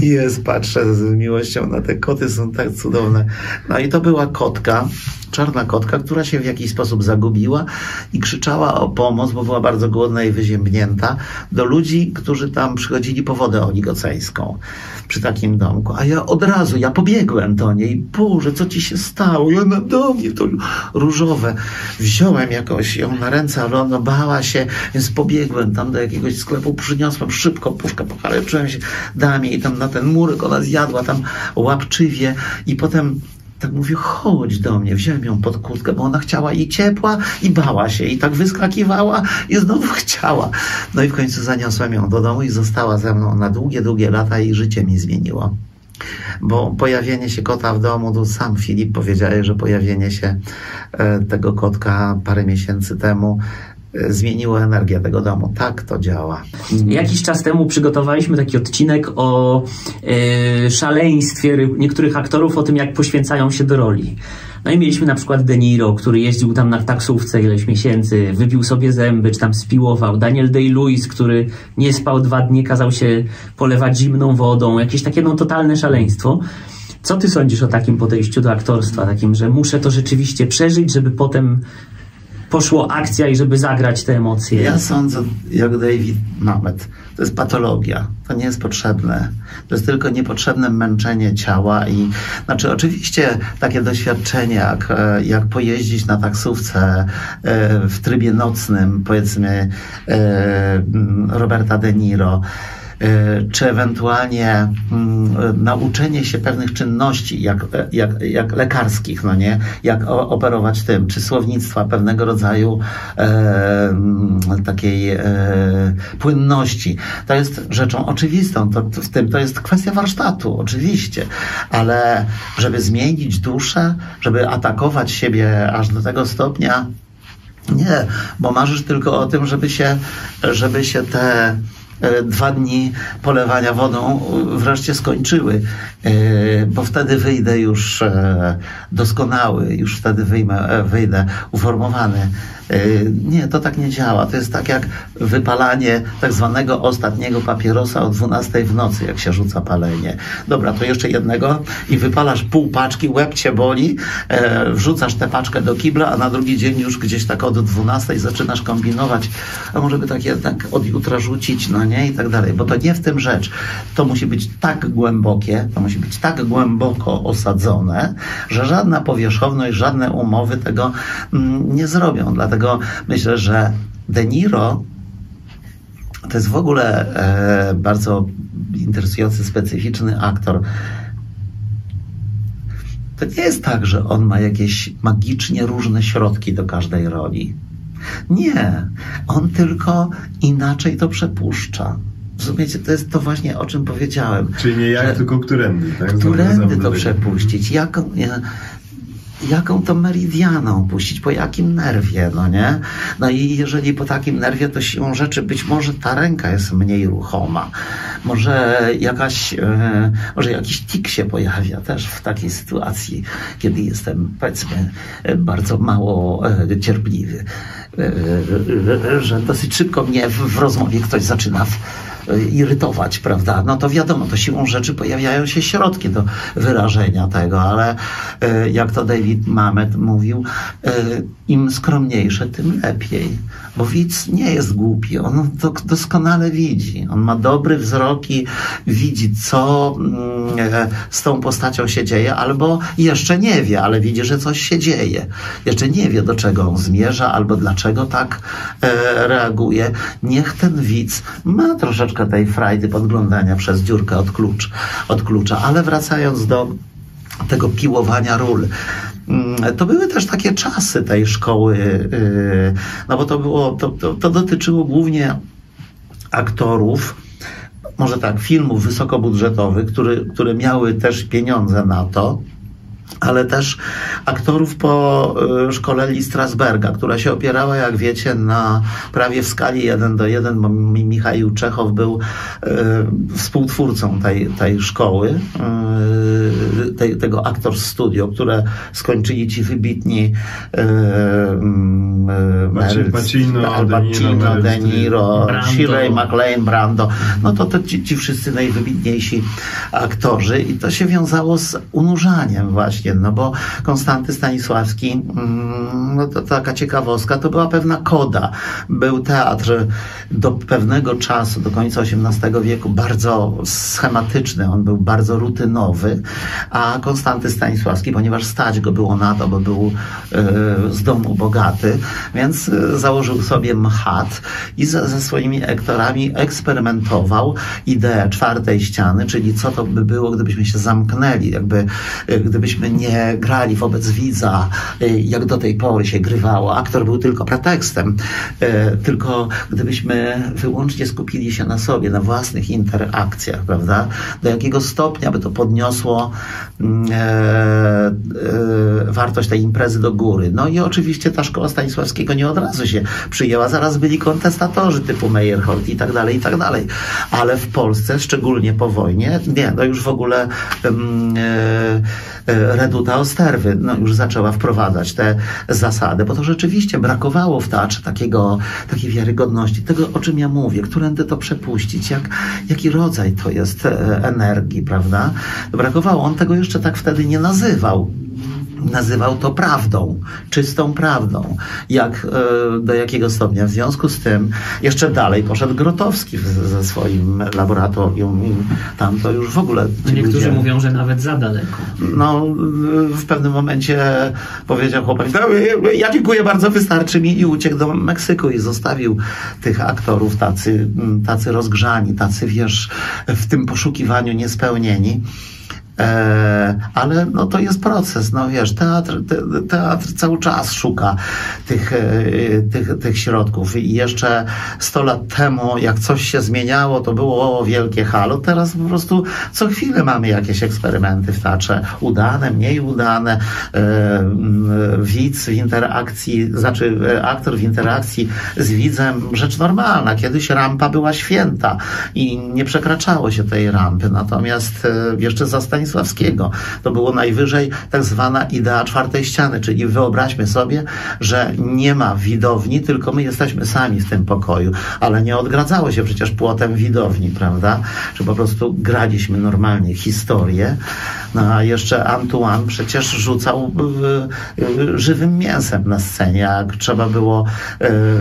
jest, patrzę z miłością na te koty, są tak cudowne. No i to była kotka, czarna kotka, która się w jakiś sposób zagubiła i krzyczała o pomoc, bo była bardzo głodna i wyziębnięta, do ludzi, którzy tam przychodzili po wodę oligoceńską przy takim domku. A ja od razu, ja pobiegłem do niej. Boże, co ci się stało? I ona do mnie, to różowe. Wziąłem jakoś ją na ręce, ale ona bała się, więc pobiegłem tam do jakiegoś sklepu, przyniosłem szybko puszkę, pokaleczyłem się, dam jej tam na ten murek, ona zjadła tam łapczywie i potem tak mówię, chodź do mnie, wziąłem ją pod kurtkę, bo ona chciała i ciepła i bała się i tak wyskakiwała i znowu (laughs) chciała. No i w końcu zaniosłem ją do domu i została ze mną na długie, długie lata i życie mi zmieniło. Bo pojawienie się kota w domu, to sam Filip powiedziałeś, że pojawienie się e, tego kotka parę miesięcy temu zmieniło energię tego domu. Tak to działa. Jakiś czas temu przygotowaliśmy taki odcinek o e, szaleństwie niektórych aktorów, o tym, jak poświęcają się do roli. No i mieliśmy na przykład De Niro, który jeździł tam na taksówce ileś miesięcy, wybił sobie zęby, czy tam spiłował. Daniel Day-Lewis, który nie spał dwa dni, kazał się polewać zimną wodą. Jakieś takie no totalne szaleństwo. Co ty sądzisz o takim podejściu do aktorstwa? Takim, że muszę to rzeczywiście przeżyć, żeby potem poszło akcja i żeby zagrać te emocje. Ja sądzę, jak David Mamet, to jest patologia. To nie jest potrzebne. To jest tylko niepotrzebne męczenie ciała i znaczy oczywiście takie doświadczenie, jak, e, jak pojeździć na taksówce e, w trybie nocnym, powiedzmy e, Roberta De Niro, czy ewentualnie mm, nauczenie się pewnych czynności, jak, jak, jak lekarskich, no nie? Jak operować tym, czy słownictwa pewnego rodzaju e, mm, takiej e, płynności. To jest rzeczą oczywistą. To, w tym to jest kwestia warsztatu, oczywiście, ale żeby zmienić duszę, żeby atakować siebie aż do tego stopnia, nie, bo marzysz tylko o tym, żeby się, żeby się te e, dwa dni polewania wodą wreszcie skończyły, e, bo wtedy wyjdę już e, doskonały, już wtedy wyjmę, wyjdę uformowany E, nie, to tak nie działa. To jest tak jak wypalanie tak zwanego ostatniego papierosa o 12 w nocy, jak się rzuca palenie. Dobra, to jeszcze jednego i wypalasz pół paczki, łeb cię boli, e, wrzucasz tę paczkę do kibla, a na drugi dzień już gdzieś tak od 12 zaczynasz kombinować, a może by tak jednak od jutra rzucić, no nie, i tak dalej. Bo to nie w tym rzecz. To musi być tak głębokie, to musi być tak głęboko osadzone, że żadna powierzchowność, żadne umowy tego mm, nie zrobią. Dlatego myślę, że De Niro to jest w ogóle e, bardzo interesujący, specyficzny aktor. To nie jest tak, że on ma jakieś magicznie różne środki do każdej roli. Nie, on tylko inaczej to przepuszcza. Rozumiecie, to jest to właśnie, o czym powiedziałem. Czyli nie jak, tylko którędy. Tak? Którędy to przepuścić. Jak, jaką to meridianą puścić, po jakim nerwie, no nie? No i jeżeli po takim nerwie, to siłą rzeczy być może ta ręka jest mniej ruchoma. Może jakaś, e, może jakiś tik się pojawia też w takiej sytuacji, kiedy jestem, powiedzmy, bardzo mało e, cierpliwy. E, że dosyć szybko mnie w, rozmowie ktoś zaczyna w, irytować, prawda? No to wiadomo, to siłą rzeczy pojawiają się środki do wyrażenia tego, ale e, jak to David Mamet mówił, e, im skromniejsze, tym lepiej. Bo widz nie jest głupi, on to doskonale widzi. On ma dobry wzrok i widzi, co mm, e, z tą postacią się dzieje, albo jeszcze nie wie, ale widzi, że coś się dzieje. Jeszcze nie wie, do czego on zmierza, albo dlaczego tak reaguje. Niech ten widz ma troszeczkę troszeczkę tej frajdy podglądania przez dziurkę od, klucz, od klucza. Ale wracając do tego piłowania ról. Mm, to były też takie czasy tej szkoły, y, no bo to było, to, to, to dotyczyło głównie aktorów, może tak, filmów wysokobudżetowych, który, które miały też pieniądze na to ale też aktorów po y, szkole Lee Strasberga, która się opierała, jak wiecie, na prawie w skali 1 do 1, bo Michał Czechow był y, współtwórcą tej, tej szkoły, tej, tego Actors Studio, które skończyli ci wybitni Meryl, Pacino, Al Pacino, De Niro, Shirley MacLaine, Brando. No to, to ci, ci wszyscy najwybitniejsi aktorzy i to się wiązało z unurzaniem właśnie no bo Konstanty Stanisławski, mm, no to taka ciekawostka, to była pewna koda. Był teatr do pewnego czasu, do końca XVIII wieku, bardzo schematyczny, on był bardzo rutynowy, a Konstanty Stanisławski, ponieważ stać go było na to, bo był e, z domu bogaty, więc e, założył sobie mchat i ze, ze swoimi aktorami eksperymentował ideę czwartej ściany, czyli co to by było, gdybyśmy się zamknęli, jakby e, gdybyśmy nie grali wobec widza, jak do tej pory się grywało. Aktor był tylko pretekstem. Tylko gdybyśmy wyłącznie skupili się na sobie, na własnych interakcjach, prawda? Do jakiego stopnia by to podniosło wartość tej imprezy do góry. No i oczywiście ta szkoła Stanisławskiego nie od razu się przyjęła. Zaraz byli kontestatorzy typu Meyerhold i tak dalej, i tak dalej. Ale w Polsce, szczególnie po wojnie, nie, no już w ogóle um, e, Reduta Osterwy no, już zaczęła wprowadzać te zasady, bo to rzeczywiście brakowało w teatrze takiego, takiej wiarygodności, tego o czym ja mówię, którędy to przepuścić, jak, jaki rodzaj to jest e, energii, prawda? Brakowało, on tego jeszcze tak wtedy nie nazywał nazywał to prawdą, czystą prawdą. Jak, e, do jakiego stopnia? W związku z tym jeszcze dalej poszedł Grotowski ze swoim laboratorium i tam to już w ogóle... Niektórzy ludzie, mówią, że nawet za daleko. No, w pewnym momencie powiedział chłopak, no, ja dziękuję bardzo, wystarczy mi i uciekł do Meksyku i zostawił tych aktorów tacy, tacy rozgrzani, tacy wiesz, w tym poszukiwaniu niespełnieni. E, ale no to jest proces, no wiesz, teatr, te, teatr cały czas szuka tych, e, tych, tych środków. I jeszcze 100 lat temu, jak coś się zmieniało, to było wielkie halo, teraz po prostu co chwilę mamy jakieś eksperymenty w teatrze, udane, mniej udane, e, widz w interakcji, znaczy aktor w interakcji z widzem, rzecz normalna, kiedyś rampa była święta i nie przekraczało się tej rampy, natomiast jeszcze zastań Stanisławskiego. To było najwyżej tak zwana idea czwartej ściany, czyli wyobraźmy sobie, że nie ma widowni, tylko my jesteśmy sami w tym pokoju, ale nie odgradzało się przecież płotem widowni, prawda? Czy po prostu graliśmy normalnie historię, no a jeszcze Antoine przecież rzucał y, żywym mięsem na scenie. Jak trzeba było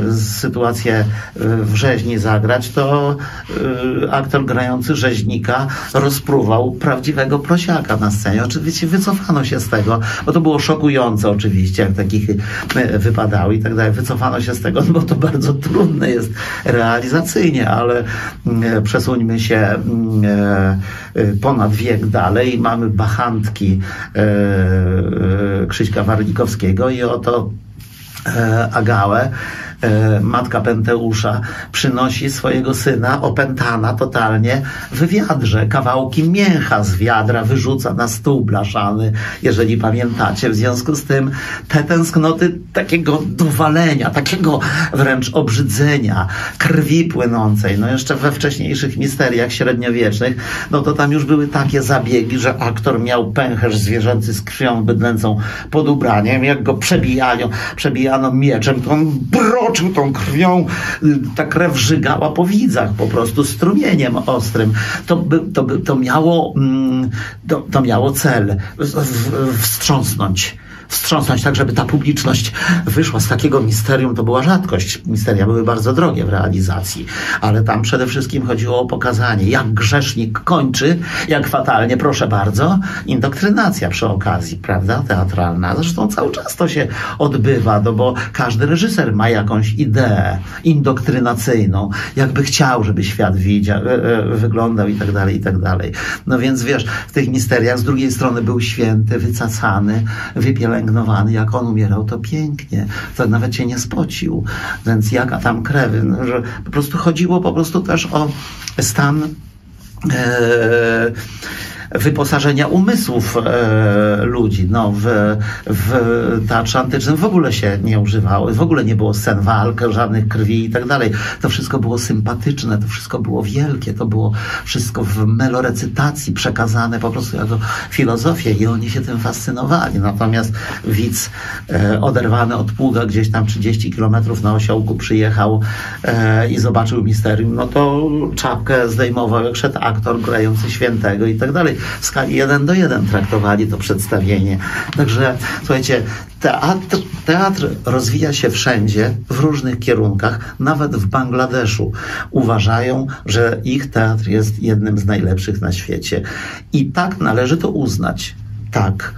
y, sytuację w rzeźni zagrać, to y, aktor grający rzeźnika rozpruwał prawdziwego prosiaka na scenie. Oczywiście wycofano się z tego, bo to było szokujące oczywiście, jak takich e, wypadały i tak dalej. Wycofano się z tego, no bo to bardzo trudne jest realizacyjnie, ale mm, e, przesuńmy się mm, e, ponad wiek dalej. Mamy bachantki Krzyśka Warlikowskiego i oto Agałę, matka Penteusza przynosi swojego syna opętana totalnie w wiadrze. Kawałki mięcha z wiadra wyrzuca na stół blaszany, jeżeli pamiętacie. W związku z tym te tęsknoty takiego dowalenia, takiego wręcz obrzydzenia, krwi płynącej, no jeszcze we wcześniejszych misteriach średniowiecznych, no to tam już były takie zabiegi, że aktor miał pęcherz zwierzęcy z krwią bydlęcą pod ubraniem, jak go przebijano, przebijano mieczem, to on bro moczył tą krwią, y, ta krew żygała po widzach po prostu strumieniem ostrym. To, by, to, by, to, miało, mm, to, to miało cel wstrząsnąć wstrząsnąć tak, żeby ta publiczność wyszła z takiego misterium, to była rzadkość. Misteria były bardzo drogie w realizacji, ale tam przede wszystkim chodziło o pokazanie, jak grzesznik kończy, jak fatalnie, proszę bardzo, indoktrynacja przy okazji, prawda, teatralna. Zresztą cały czas to się odbywa, no bo każdy reżyser ma jakąś ideę indoktrynacyjną, jakby chciał, żeby świat widział, e, e, wyglądał i tak dalej, i tak dalej. No więc wiesz, w tych misteriach z drugiej strony był święty, wycacany, wypielęgnowany, wypielęgnowany, jak on umierał, to pięknie, to nawet się nie spocił, więc jaka tam krewy, no, że po prostu chodziło po prostu też o stan e, wyposażenia umysłów e, ludzi. No, w, w teatrze antycznym w ogóle się nie używało, w ogóle nie było scen walk, żadnych krwi i tak dalej. To wszystko było sympatyczne, to wszystko było wielkie, to było wszystko w melorecytacji przekazane po prostu jako filozofię i oni się tym fascynowali. Natomiast widz e, oderwany od pługa gdzieś tam 30 kilometrów na osiołku przyjechał e, i zobaczył misterium, no to czapkę zdejmował jak szedł aktor grający świętego i tak dalej w skali 1 do 1 traktowali to przedstawienie. Także słuchajcie, teatr, teatr rozwija się wszędzie, w różnych kierunkach, nawet w Bangladeszu. Uważają, że ich teatr jest jednym z najlepszych na świecie. I tak należy to uznać. Tak,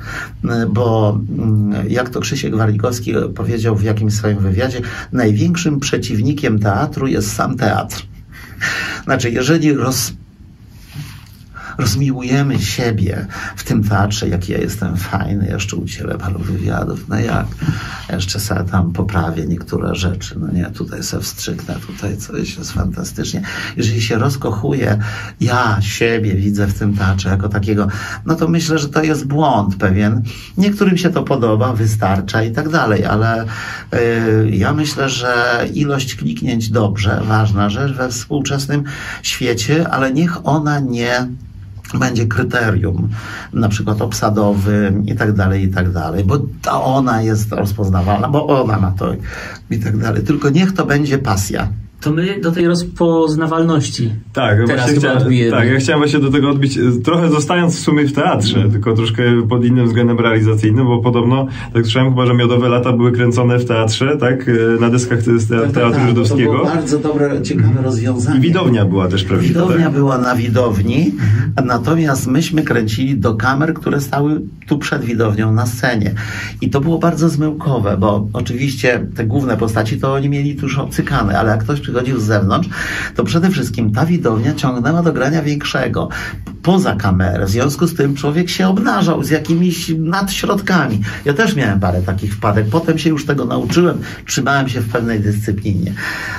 bo mm, jak to Krzysiek Warlikowski powiedział w jakimś swoim wywiadzie, największym przeciwnikiem teatru jest sam teatr. Znaczy, jeżeli roz, rozmiłujemy siebie w tym teatrze, jak ja jestem fajny, jeszcze udzielę paru wywiadów, no jak, jeszcze sobie tam poprawię niektóre rzeczy, no nie, tutaj sobie wstrzyknę, tutaj coś jest fantastycznie. Jeżeli się rozkochuję, ja siebie widzę w tym teatrze jako takiego, no to myślę, że to jest błąd pewien. Niektórym się to podoba, wystarcza i tak dalej, ale yy, ja myślę, że ilość kliknięć dobrze, ważna rzecz we współczesnym świecie, ale niech ona nie będzie kryterium, na przykład obsadowym i tak dalej, i tak dalej, bo ta ona jest rozpoznawalna, bo ona ma to i tak dalej. Tylko niech to będzie pasja. To my do tej rozpoznawalności. Tak, Teraz właśnie chyba chciałem, odbijemy. tak, ja chciałem właśnie do tego odbić, trochę zostając w sumie w teatrze, tylko troszkę pod innym względem realizacyjnym, bo podobno, tak słyszałem chyba, że Miodowe Lata były kręcone w teatrze, tak, y, na deskach te- z te- Teatru Tak, To Żydowskiego było bardzo dobre, ciekawe rozwiązanie. i widownia była też prawdziwa, Widownia tak? była na widowni, natomiast myśmy kręcili do kamer, które stały tu przed widownią na scenie. I to było bardzo zmyłkowe, bo oczywiście te główne postaci to oni mieli tuż obcykane, ale jak ktoś przychodził z zewnątrz, to przede wszystkim ta widownia ciągnęła do grania większego, poza kamerę. W związku z tym człowiek się obnażał z jakimiś nadśrodkami. Ja też miałem parę takich wpadek. Potem się już tego nauczyłem, trzymałem się w pewnej dyscyplinie.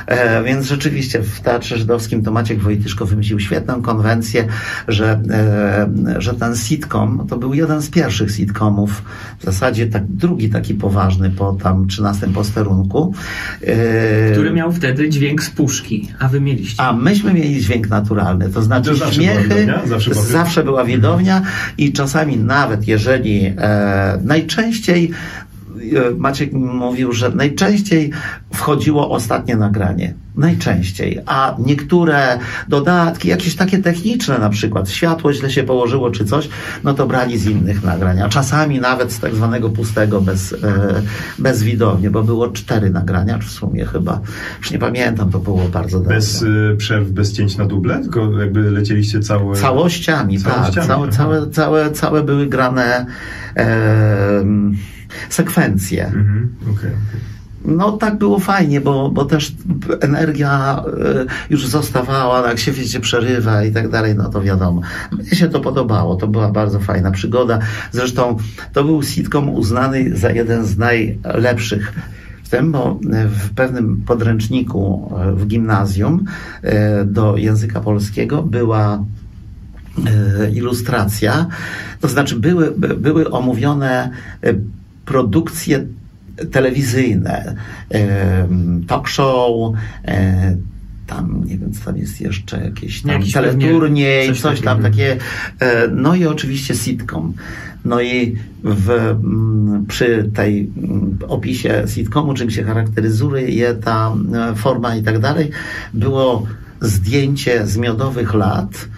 E, więc rzeczywiście w Teatrze Żydowskim to Maciek Wojtyszko wymyślił świetną konwencję, że, e, że ten sitcom to był jeden z pierwszych sitcomów, w zasadzie tak, drugi taki poważny po tam 13 posterunku. E, Który miał wtedy dźwięk z puszki, a wy mieliście. a myśmy mieli dźwięk naturalny, to znaczy To zawsze była śmiechy, widownia? Zawsze była- zawsze była widownia i czasami nawet jeżeli e, najczęściej Maciek mówił, że najczęściej wchodziło ostatnie nagranie. Najczęściej. A niektóre dodatki, jakieś takie techniczne na przykład, światło źle się położyło czy coś, no to brali z innych nagrań. A czasami nawet z tak zwanego pustego, bez, e, bez widowni, bo było cztery nagrania w sumie chyba. Już nie pamiętam, to było bardzo dawno. Bez y, przerw, bez cięć na duble, tylko jakby lecieliście całe... Całościami, Całościami, tak. Całe, całe, całe, całe były grane sekwencje. Mhm, okej. No tak było fajnie, bo, bo też energia e, już zostawała, jak się wiecie, przerywa i tak dalej, no to wiadomo. Mnie się to podobało, to była bardzo fajna przygoda. Zresztą to był sitcom uznany za jeden z najlepszych w tym, bo w pewnym podręczniku e, w gimnazjum do języka polskiego była ilustracja, to znaczy były, by- były omówione produkcje telewizyjne, talk show, e, tam nie wiem, co tam jest jeszcze jakieś tam Jakiś teleturniej, coś coś, tam takie, e, no i oczywiście sitcom. No i w, mm, przy tej mm, opisie sitcomu, czym się charakteryzuje ta e, forma i tak dalej, było zdjęcie z miodowych lat,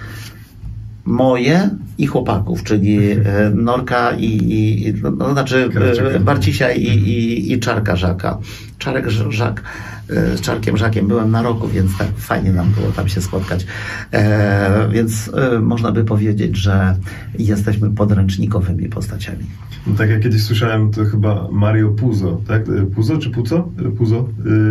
moje i chłopaków, czyli e, Norka i, i i- no, znaczy e, Barcisia i, i, i Czarka Żaka. Czarek Żak, z Czarkiem Żakiem byłem na roku, więc tak fajnie nam było tam się spotkać. E, więc e, można by powiedzieć, że jesteśmy podręcznikowymi postaciami. No, tak jak kiedyś słyszałem, to chyba Mario Puzo, tak? Y, Puzo czy Puzo? Y, Puzo?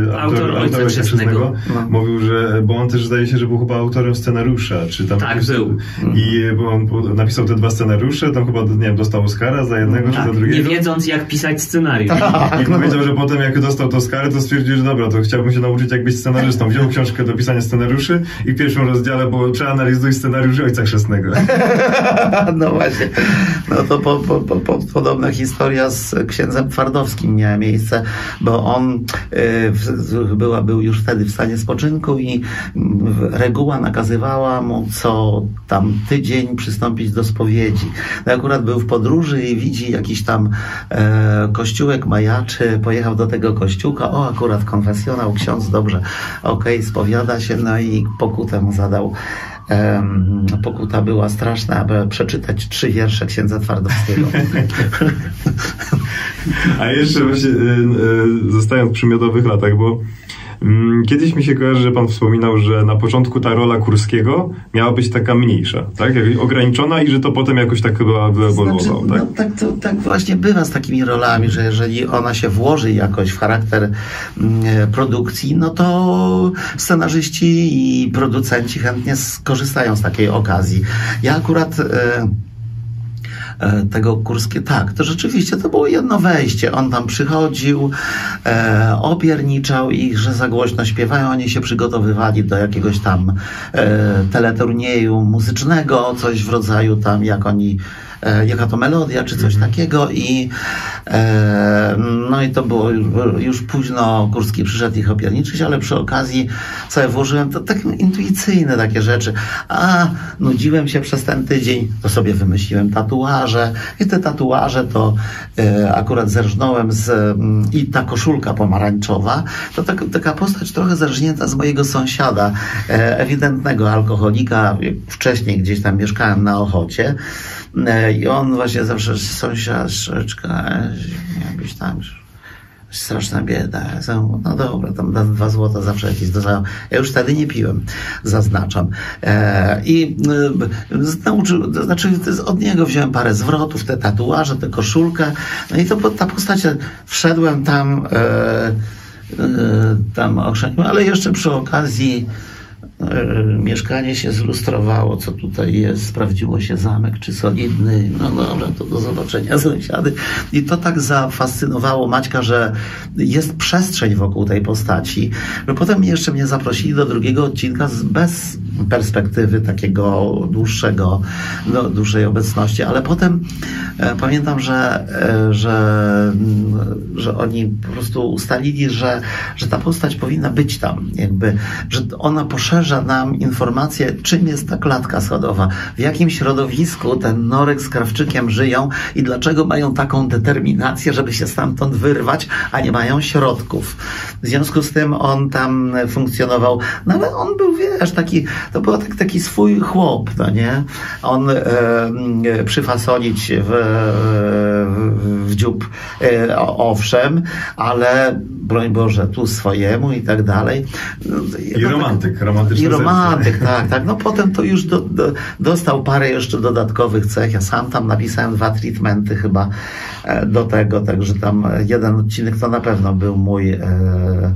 Y, Autor Ojca Ojca Chrzestnego. No. Mówił, że, bo on też zdaje się, że był chyba autorem scenariusza, czy tam... Tak, był. I bo on napisał te dwa scenariusze, tam chyba, nie wiem, dostał Oscara za jednego czy Tak, za nie drugiego. wiedząc jak pisać scenariusz. I powiedział, że potem jak dostał to Oscary, to stwierdził, że dobra, to chciałbym się nauczyć jak być scenarzystą. Wziął książkę do pisania scenariuszy i w pierwszym rozdziale było przeanalizuj scenariusz Ojca Chrzestnego. (laughs) No właśnie. No to po, po, po, po, podobna historia z księdzem Twardowskim miała miejsce, bo on y, była, był już wtedy w stanie spoczynku i reguła nakazywała mu co tam tydzień przystąpić do spowiedzi. No akurat był w podróży i widzi jakiś tam e, kościółek majaczy, pojechał do tego kościółka, o akurat konfesjonał, ksiądz dobrze, okej, spowiada się, no i pokutę mu zadał Em, pokuta była straszna, aby przeczytać trzy wiersze księdza Twardowskiego. (laughs) A jeszcze właśnie y, zostając przy miodowych latach, bo kiedyś mi się kojarzy, że pan wspominał, że na początku ta rola Kurskiego miała być taka mniejsza, tak? Jak ograniczona i że to potem jakoś tak chyba wyewoluowało, Znaczy, tak? no, tak, to, tak właśnie bywa z takimi rolami, że jeżeli ona się włoży jakoś w charakter mm, e, produkcji, no to scenarzyści i producenci chętnie skorzystają z takiej okazji. Ja akurat e, tego Kurskie, tak, to rzeczywiście to było jedno wejście. On tam przychodził, e, opierniczał ich, że za głośno śpiewają. Oni się przygotowywali do jakiegoś tam e, teleturnieju muzycznego, coś w rodzaju tam, jak oni e, jaka to melodia, czy coś takiego i e, no i to było już, późno, Górski przyszedł ich opierniczyć, ale przy okazji sobie włożyłem to tak intuicyjne takie rzeczy. A, nudziłem się przez ten tydzień, to sobie wymyśliłem tatuaże i te tatuaże to e, akurat zerżnąłem z mm, i ta koszulka pomarańczowa, to tak, taka postać trochę zerżnięta z mojego sąsiada, e, ewidentnego alkoholika, wcześniej gdzieś tam mieszkałem na Ochocie e, i on właśnie zawsze sąsiadczka, jakbyś tam straszna bieda. No dobra, tam dwa złota zawsze jakieś dostałem. Ja już wtedy nie piłem, zaznaczam. E, I e, nauczył, to znaczy od niego wziąłem parę zwrotów, te tatuaże, tę koszulkę. No i to ta postać, wszedłem tam, e, e, tam ochrzaniłem, ale jeszcze przy okazji E, mieszkanie się zlustrowało, co tutaj jest, sprawdziło się zamek, czy solidny, no dobra, to do zobaczenia (laughs) sąsiady. I to tak zafascynowało Maćka, że jest przestrzeń wokół tej postaci, że potem jeszcze mnie zaprosili do drugiego odcinka bez perspektywy takiego dłuższego, no, dłuższej obecności, ale potem e, pamiętam, że, e, że, że oni po prostu ustalili, że, że ta postać powinna być tam, jakby, że ona poszerza dostarcza nam informację, czym jest ta klatka schodowa, w jakim środowisku ten Norek z Krawczykiem żyją i dlaczego mają taką determinację, żeby się stamtąd wyrwać, a nie mają środków. W związku z tym on tam funkcjonował, no ale on był, wiesz, taki, to był tak, taki swój chłop, no nie? On e, przyfasolić w, w, w dziób, e, owszem, ale broń Boże, tu swojemu i tak dalej. I romantyk, romantyczny i romantyk, tak, tak. No potem to już do, do, dostał parę jeszcze dodatkowych cech. Ja sam tam napisałem dwa treatmenty chyba e, do tego, także tam jeden odcinek to na pewno był mój. E,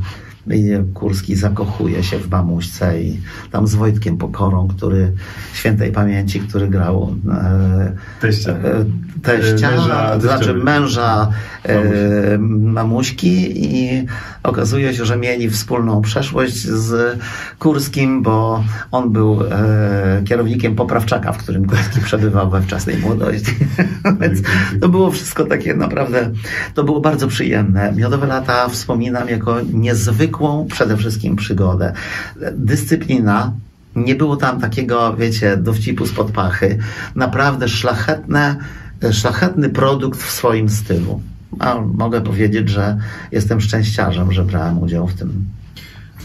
Kurski zakochuje się w mamuśce i tam z Wojtkiem Pokorą, który świętej pamięci, który grał e, teścia, e, teścia męża, znaczy męża e, mamuśki i okazuje się, że mieli wspólną przeszłość z Kurskim, bo on był e, kierownikiem poprawczaka, w którym Kurski (laughs) przebywał we wczesnej młodości. (laughs) Więc to było wszystko takie naprawdę, to było bardzo przyjemne. Miodowe lata wspominam jako niezwykle niezwykłą przede wszystkim przygodę. Dyscyplina, nie było tam takiego, wiecie, dowcipu z podpachy. Naprawdę szlachetne, szlachetny produkt w swoim stylu. A mogę powiedzieć, że jestem szczęściarzem, że brałem udział w tym.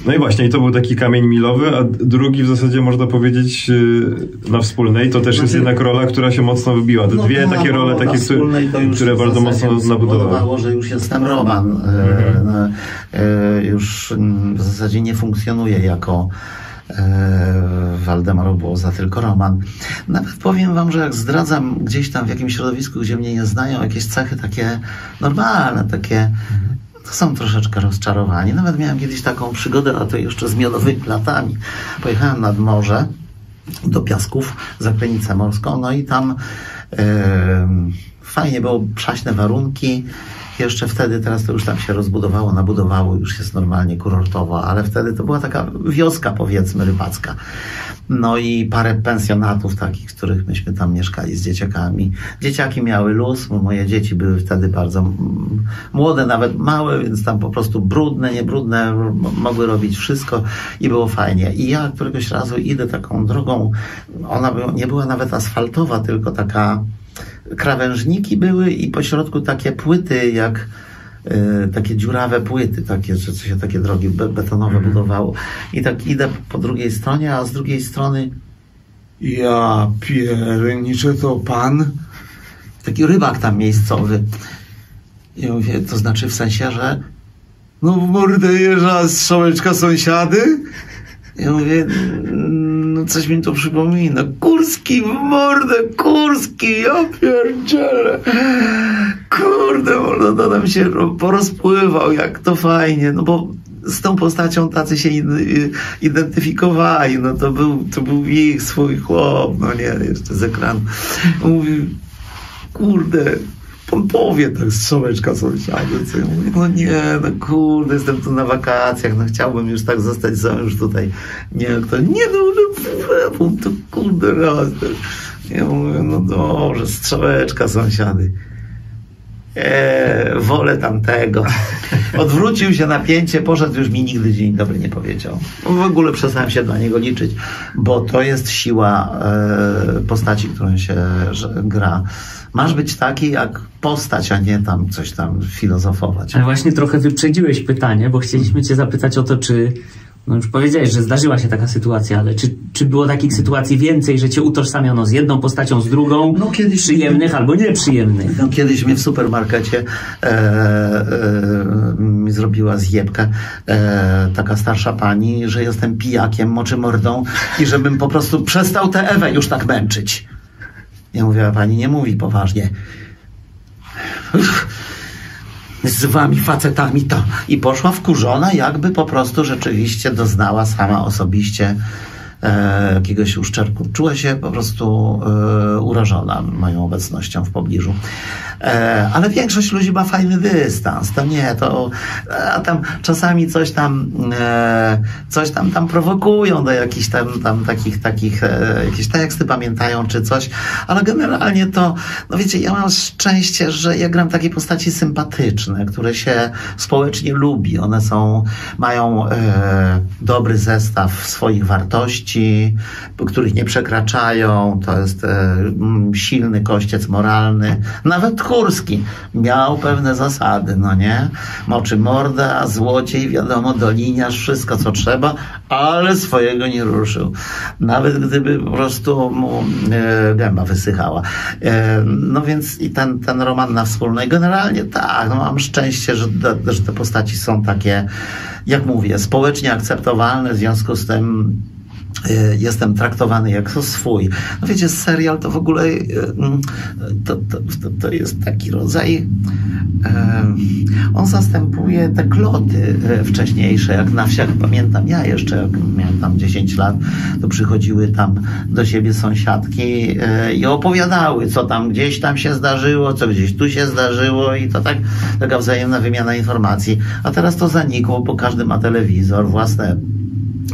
No i właśnie, i to był taki kamień milowy, a drugi w zasadzie można powiedzieć y, na wspólnej, to też jest znaczy- jednak rola, która się mocno wybiła. Te no, dwie takie role, takie, które bardzo mocno nabudowały. że już jestem Roman. E, mhm. No, e, już w zasadzie nie funkcjonuje jako Waldemar Obłoza, tylko Roman. Nawet powiem wam, że jak zdradzam gdzieś tam w jakimś środowisku, gdzie mnie nie znają, jakieś cechy takie normalne, takie mhm to są troszeczkę rozczarowani. Nawet miałem kiedyś taką przygodę, a to jeszcze z miodowymi latami. Pojechałem nad morze do Piasków, za granicę morską, no i tam yy, fajnie było, przaśne warunki, jeszcze wtedy, teraz to już tam się rozbudowało, nabudowało, już jest normalnie kurortowo, ale wtedy to była taka wioska, powiedzmy, rybacka. No i parę pensjonatów takich, w których myśmy tam mieszkali z dzieciakami. Dzieciaki miały luz, bo moje dzieci były wtedy bardzo młode, nawet małe, więc tam po prostu brudne, niebrudne, mogły robić wszystko i było fajnie. I ja któregoś razu idę taką drogą, ona nie była nawet asfaltowa, tylko taka krawężniki były i po środku takie płyty jak y, takie dziurawe płyty, takie, co się takie drogi betonowe mm. budowało. I tak idę po drugiej stronie, a z drugiej strony ja pierniczę, to pan? Taki rybak tam miejscowy. I mówię, to znaczy w sensie, że no w mordę jeża strzałeczka sąsiady? Ja mówię, no coś mi to przypomina. Kurski w mordę, Kurski, ja pierdzielę. Kurde, no to się porozpływał, jak to fajnie, no bo z tą postacią tacy się identyfikowali, no to był, to był ich swój chłop, no nie, jeszcze z ekranu. Mówi, kurde, pan powie tak strzałeczka sąsiady, co ja mówię, no nie, no kurde, jestem tu na wakacjach, no chciałbym już tak zostać sam już tutaj. Nie, to nie, no, no to kurde raz. Ja mówię, no dobrze, strzałeczka sąsiady. Eee, wolę tamtego. Odwrócił się napięcie, poszedł, już mi nigdy dzień dobry nie powiedział. W ogóle przestałem się dla niego liczyć, bo to jest siła e, postaci, którą się gra. Masz być taki jak postać, a nie tam coś tam filozofować. Ale właśnie trochę wyprzedziłeś pytanie, bo chcieliśmy cię zapytać o to, czy no już powiedziałeś, że zdarzyła się taka sytuacja, ale czy, czy było takich sytuacji więcej, że cię utożsamiono z jedną postacią, z drugą, No, kiedyś- przyjemnych albo nieprzyjemnych? No, kiedyś mnie w supermarkecie e, e, mi zrobiła zjebkę e, taka starsza pani, że jestem pijakiem, moczy mordą i żebym po prostu przestał tę Ewę już tak męczyć. Ja mówię, a pani nie mówi poważnie. Z wami facetami to. I poszła wkurzona, jakby po prostu rzeczywiście doznała sama osobiście jakiegoś uszczerbku. Czuła się po prostu e, urażona moją obecnością w pobliżu. E, ale większość ludzi ma fajny dystans. To nie, to a tam czasami coś tam e, coś tam tam prowokują do jakichś tam, tam takich, takich e, jakieś teksty pamiętają czy coś, ale generalnie to, no wiecie, ja mam szczęście, że ja gram takie postaci sympatyczne, które się społecznie lubi. One są, mają e, dobry zestaw swoich wartości, których nie przekraczają. To jest e, silny kościec moralny. Nawet Kurski miał pewne zasady, no nie? Moczy morda, złociej, wiadomo, doliniarz, wszystko co trzeba, ale swojego nie ruszył. Nawet gdyby po prostu mu e, gęba wysychała. E, no więc i ten, ten roman na wspólnej, generalnie tak, no mam szczęście, że, że te postaci są takie, jak mówię, społecznie akceptowalne, w związku z tym jestem traktowany jako swój. No wiecie, serial to w ogóle e, mm, to, to, to, jest taki rodzaj e, on zastępuje te kloty wcześniejsze, jak na wsiach pamiętam ja jeszcze, jak miałem tam 10 lat, to przychodziły tam do siebie sąsiadki i opowiadały, co tam gdzieś tam się zdarzyło, co gdzieś tu się zdarzyło i to tak, taka wzajemna wymiana informacji. A teraz to zanikło, bo każdy ma telewizor, własne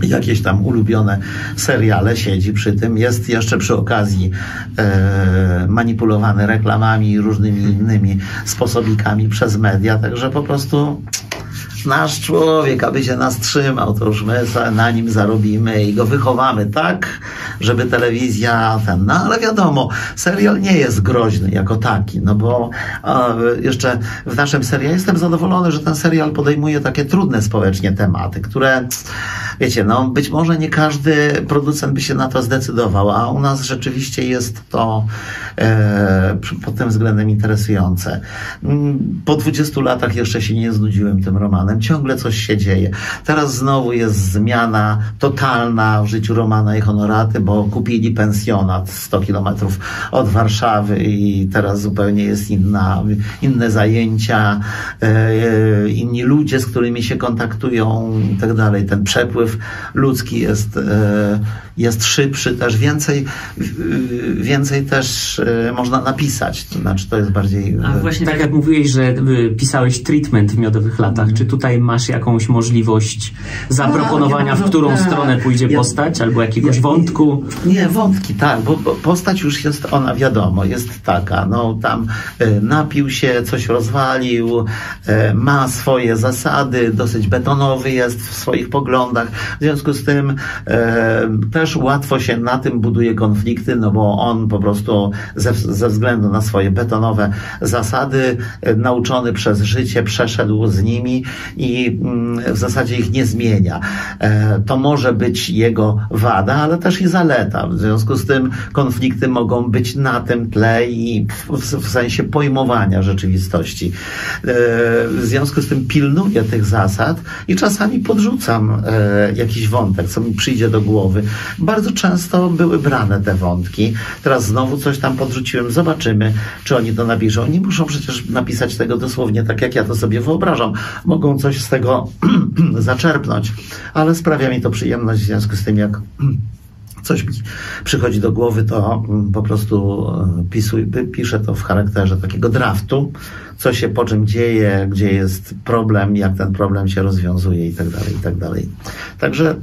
jakieś tam ulubione seriale, siedzi przy tym, jest jeszcze przy okazji e, manipulowany reklamami i różnymi innymi sposobikami przez media, także po prostu nasz człowiek, aby się nas trzymał, to już my na nim zarobimy i go wychowamy tak, żeby telewizja ten, no ale wiadomo, serial nie jest groźny jako taki, no bo a, jeszcze w naszym serialu jestem zadowolony, że ten serial podejmuje takie trudne społecznie tematy, które wiecie, no być może nie każdy producent by się na to zdecydował, a u nas rzeczywiście jest to e, pod tym względem interesujące. Mm, Po 20 latach jeszcze się nie znudziłem tym romanem, ciągle coś się dzieje. Teraz znowu jest zmiana totalna w życiu Romana i Honoraty, bo kupili pensjonat 100 kilometrów od Warszawy i teraz zupełnie jest inna, inne zajęcia, e, inni ludzie, z którymi się kontaktują i tak dalej. Ten przepływ ludzki jest, e, jest szybszy, też więcej, w- więcej też e, można napisać. To znaczy, to jest bardziej. A e, właśnie tak jak mówiłeś, że y, pisałeś treatment w Miodowych Latach, czy tutaj masz jakąś możliwość zaproponowania, w którą tak. stronę pójdzie Ja- postać, albo jakiegoś ja- wątku? Nie, wątki, tak, bo, bo postać już jest, ona wiadomo, jest taka, no tam e, napił się, coś rozwalił, e, ma swoje zasady, dosyć betonowy jest w swoich poglądach, w związku z tym e, też łatwo się na tym buduje konflikty, no bo on po prostu ze, ze względu na swoje betonowe zasady, e, nauczony przez życie, przeszedł z nimi i mm, w zasadzie ich nie zmienia. E, To może być jego wada, ale też i zaleta. W związku z tym konflikty mogą być na tym tle i w, sensie pojmowania rzeczywistości. E, W związku z tym pilnuję tych zasad i czasami podrzucam jakiś wątek, co mi przyjdzie do głowy. Bardzo często były brane te wątki. Teraz znowu coś tam podrzuciłem. Zobaczymy, czy oni to napiszą. Nie muszą przecież napisać tego dosłownie tak, jak ja to sobie wyobrażam. Mogą coś z tego (clears throat) zaczerpnąć, ale sprawia mi to przyjemność w związku z tym, jak (clears throat) coś mi przychodzi do głowy, to mm, po prostu e, pisuj, pi- piszę to w charakterze takiego draftu, co się po czym dzieje, gdzie jest problem, jak ten problem się rozwiązuje i tak dalej, i tak dalej. Także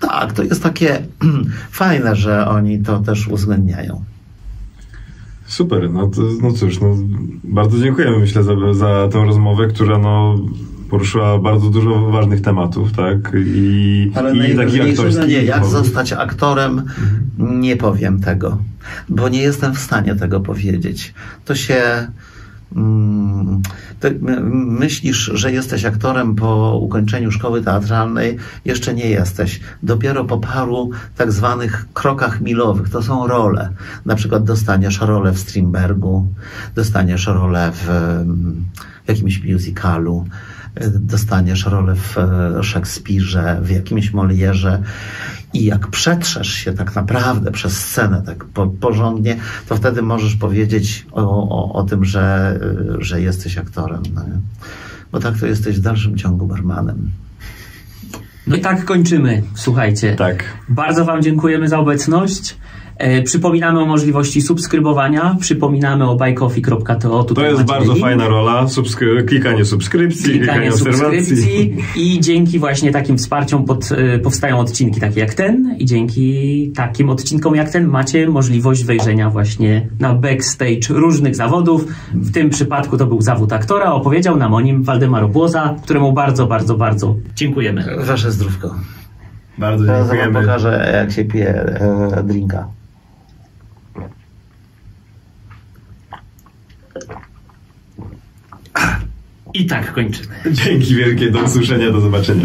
tak, to jest takie (clears throat) fajne, że oni to też uwzględniają. Super, no, to, no cóż, no, bardzo dziękujemy myślę za, za tę rozmowę, która no, poruszyła bardzo dużo ważnych tematów, tak? I, Ale i takich aktorskich. nie, jak zostać aktorem, nie powiem tego, bo nie jestem w stanie tego powiedzieć. To się. Mm, myślisz, że jesteś aktorem po ukończeniu szkoły teatralnej, jeszcze nie jesteś. Dopiero po paru tak zwanych krokach milowych, to są role. Na przykład dostaniesz rolę w Strindbergu, dostaniesz rolę w, em, w jakimś musicalu, dostaniesz rolę w e, Szekspirze, w jakimś Molierze i jak przetrzesz się tak naprawdę przez scenę tak po, porządnie, to wtedy możesz powiedzieć o, o, o tym, że, y, że jesteś aktorem. No? Bo tak to jesteś w dalszym ciągu barmanem. No i tak kończymy, słuchajcie. Tak. Bardzo Wam dziękujemy za obecność. E, przypominamy o możliwości subskrybowania, przypominamy o buycoffee.to. To jest bardzo link. fajna rola, subskry- klikanie subskrypcji, klikanie klikanie obserwacji. subskrypcji i dzięki właśnie takim wsparciom pod, e, powstają odcinki takie jak ten i dzięki takim odcinkom jak ten macie możliwość wejrzenia właśnie na backstage różnych zawodów. W tym przypadku to był zawód aktora, opowiedział nam o nim Waldemar Obłoza, któremu bardzo, bardzo, bardzo dziękujemy. Wasze zdrówko. Bardzo Teraz wam dziękujemy. pokażę, jak się pije e, drinka. I tak kończymy. Dzięki wielkie, do usłyszenia, do zobaczenia.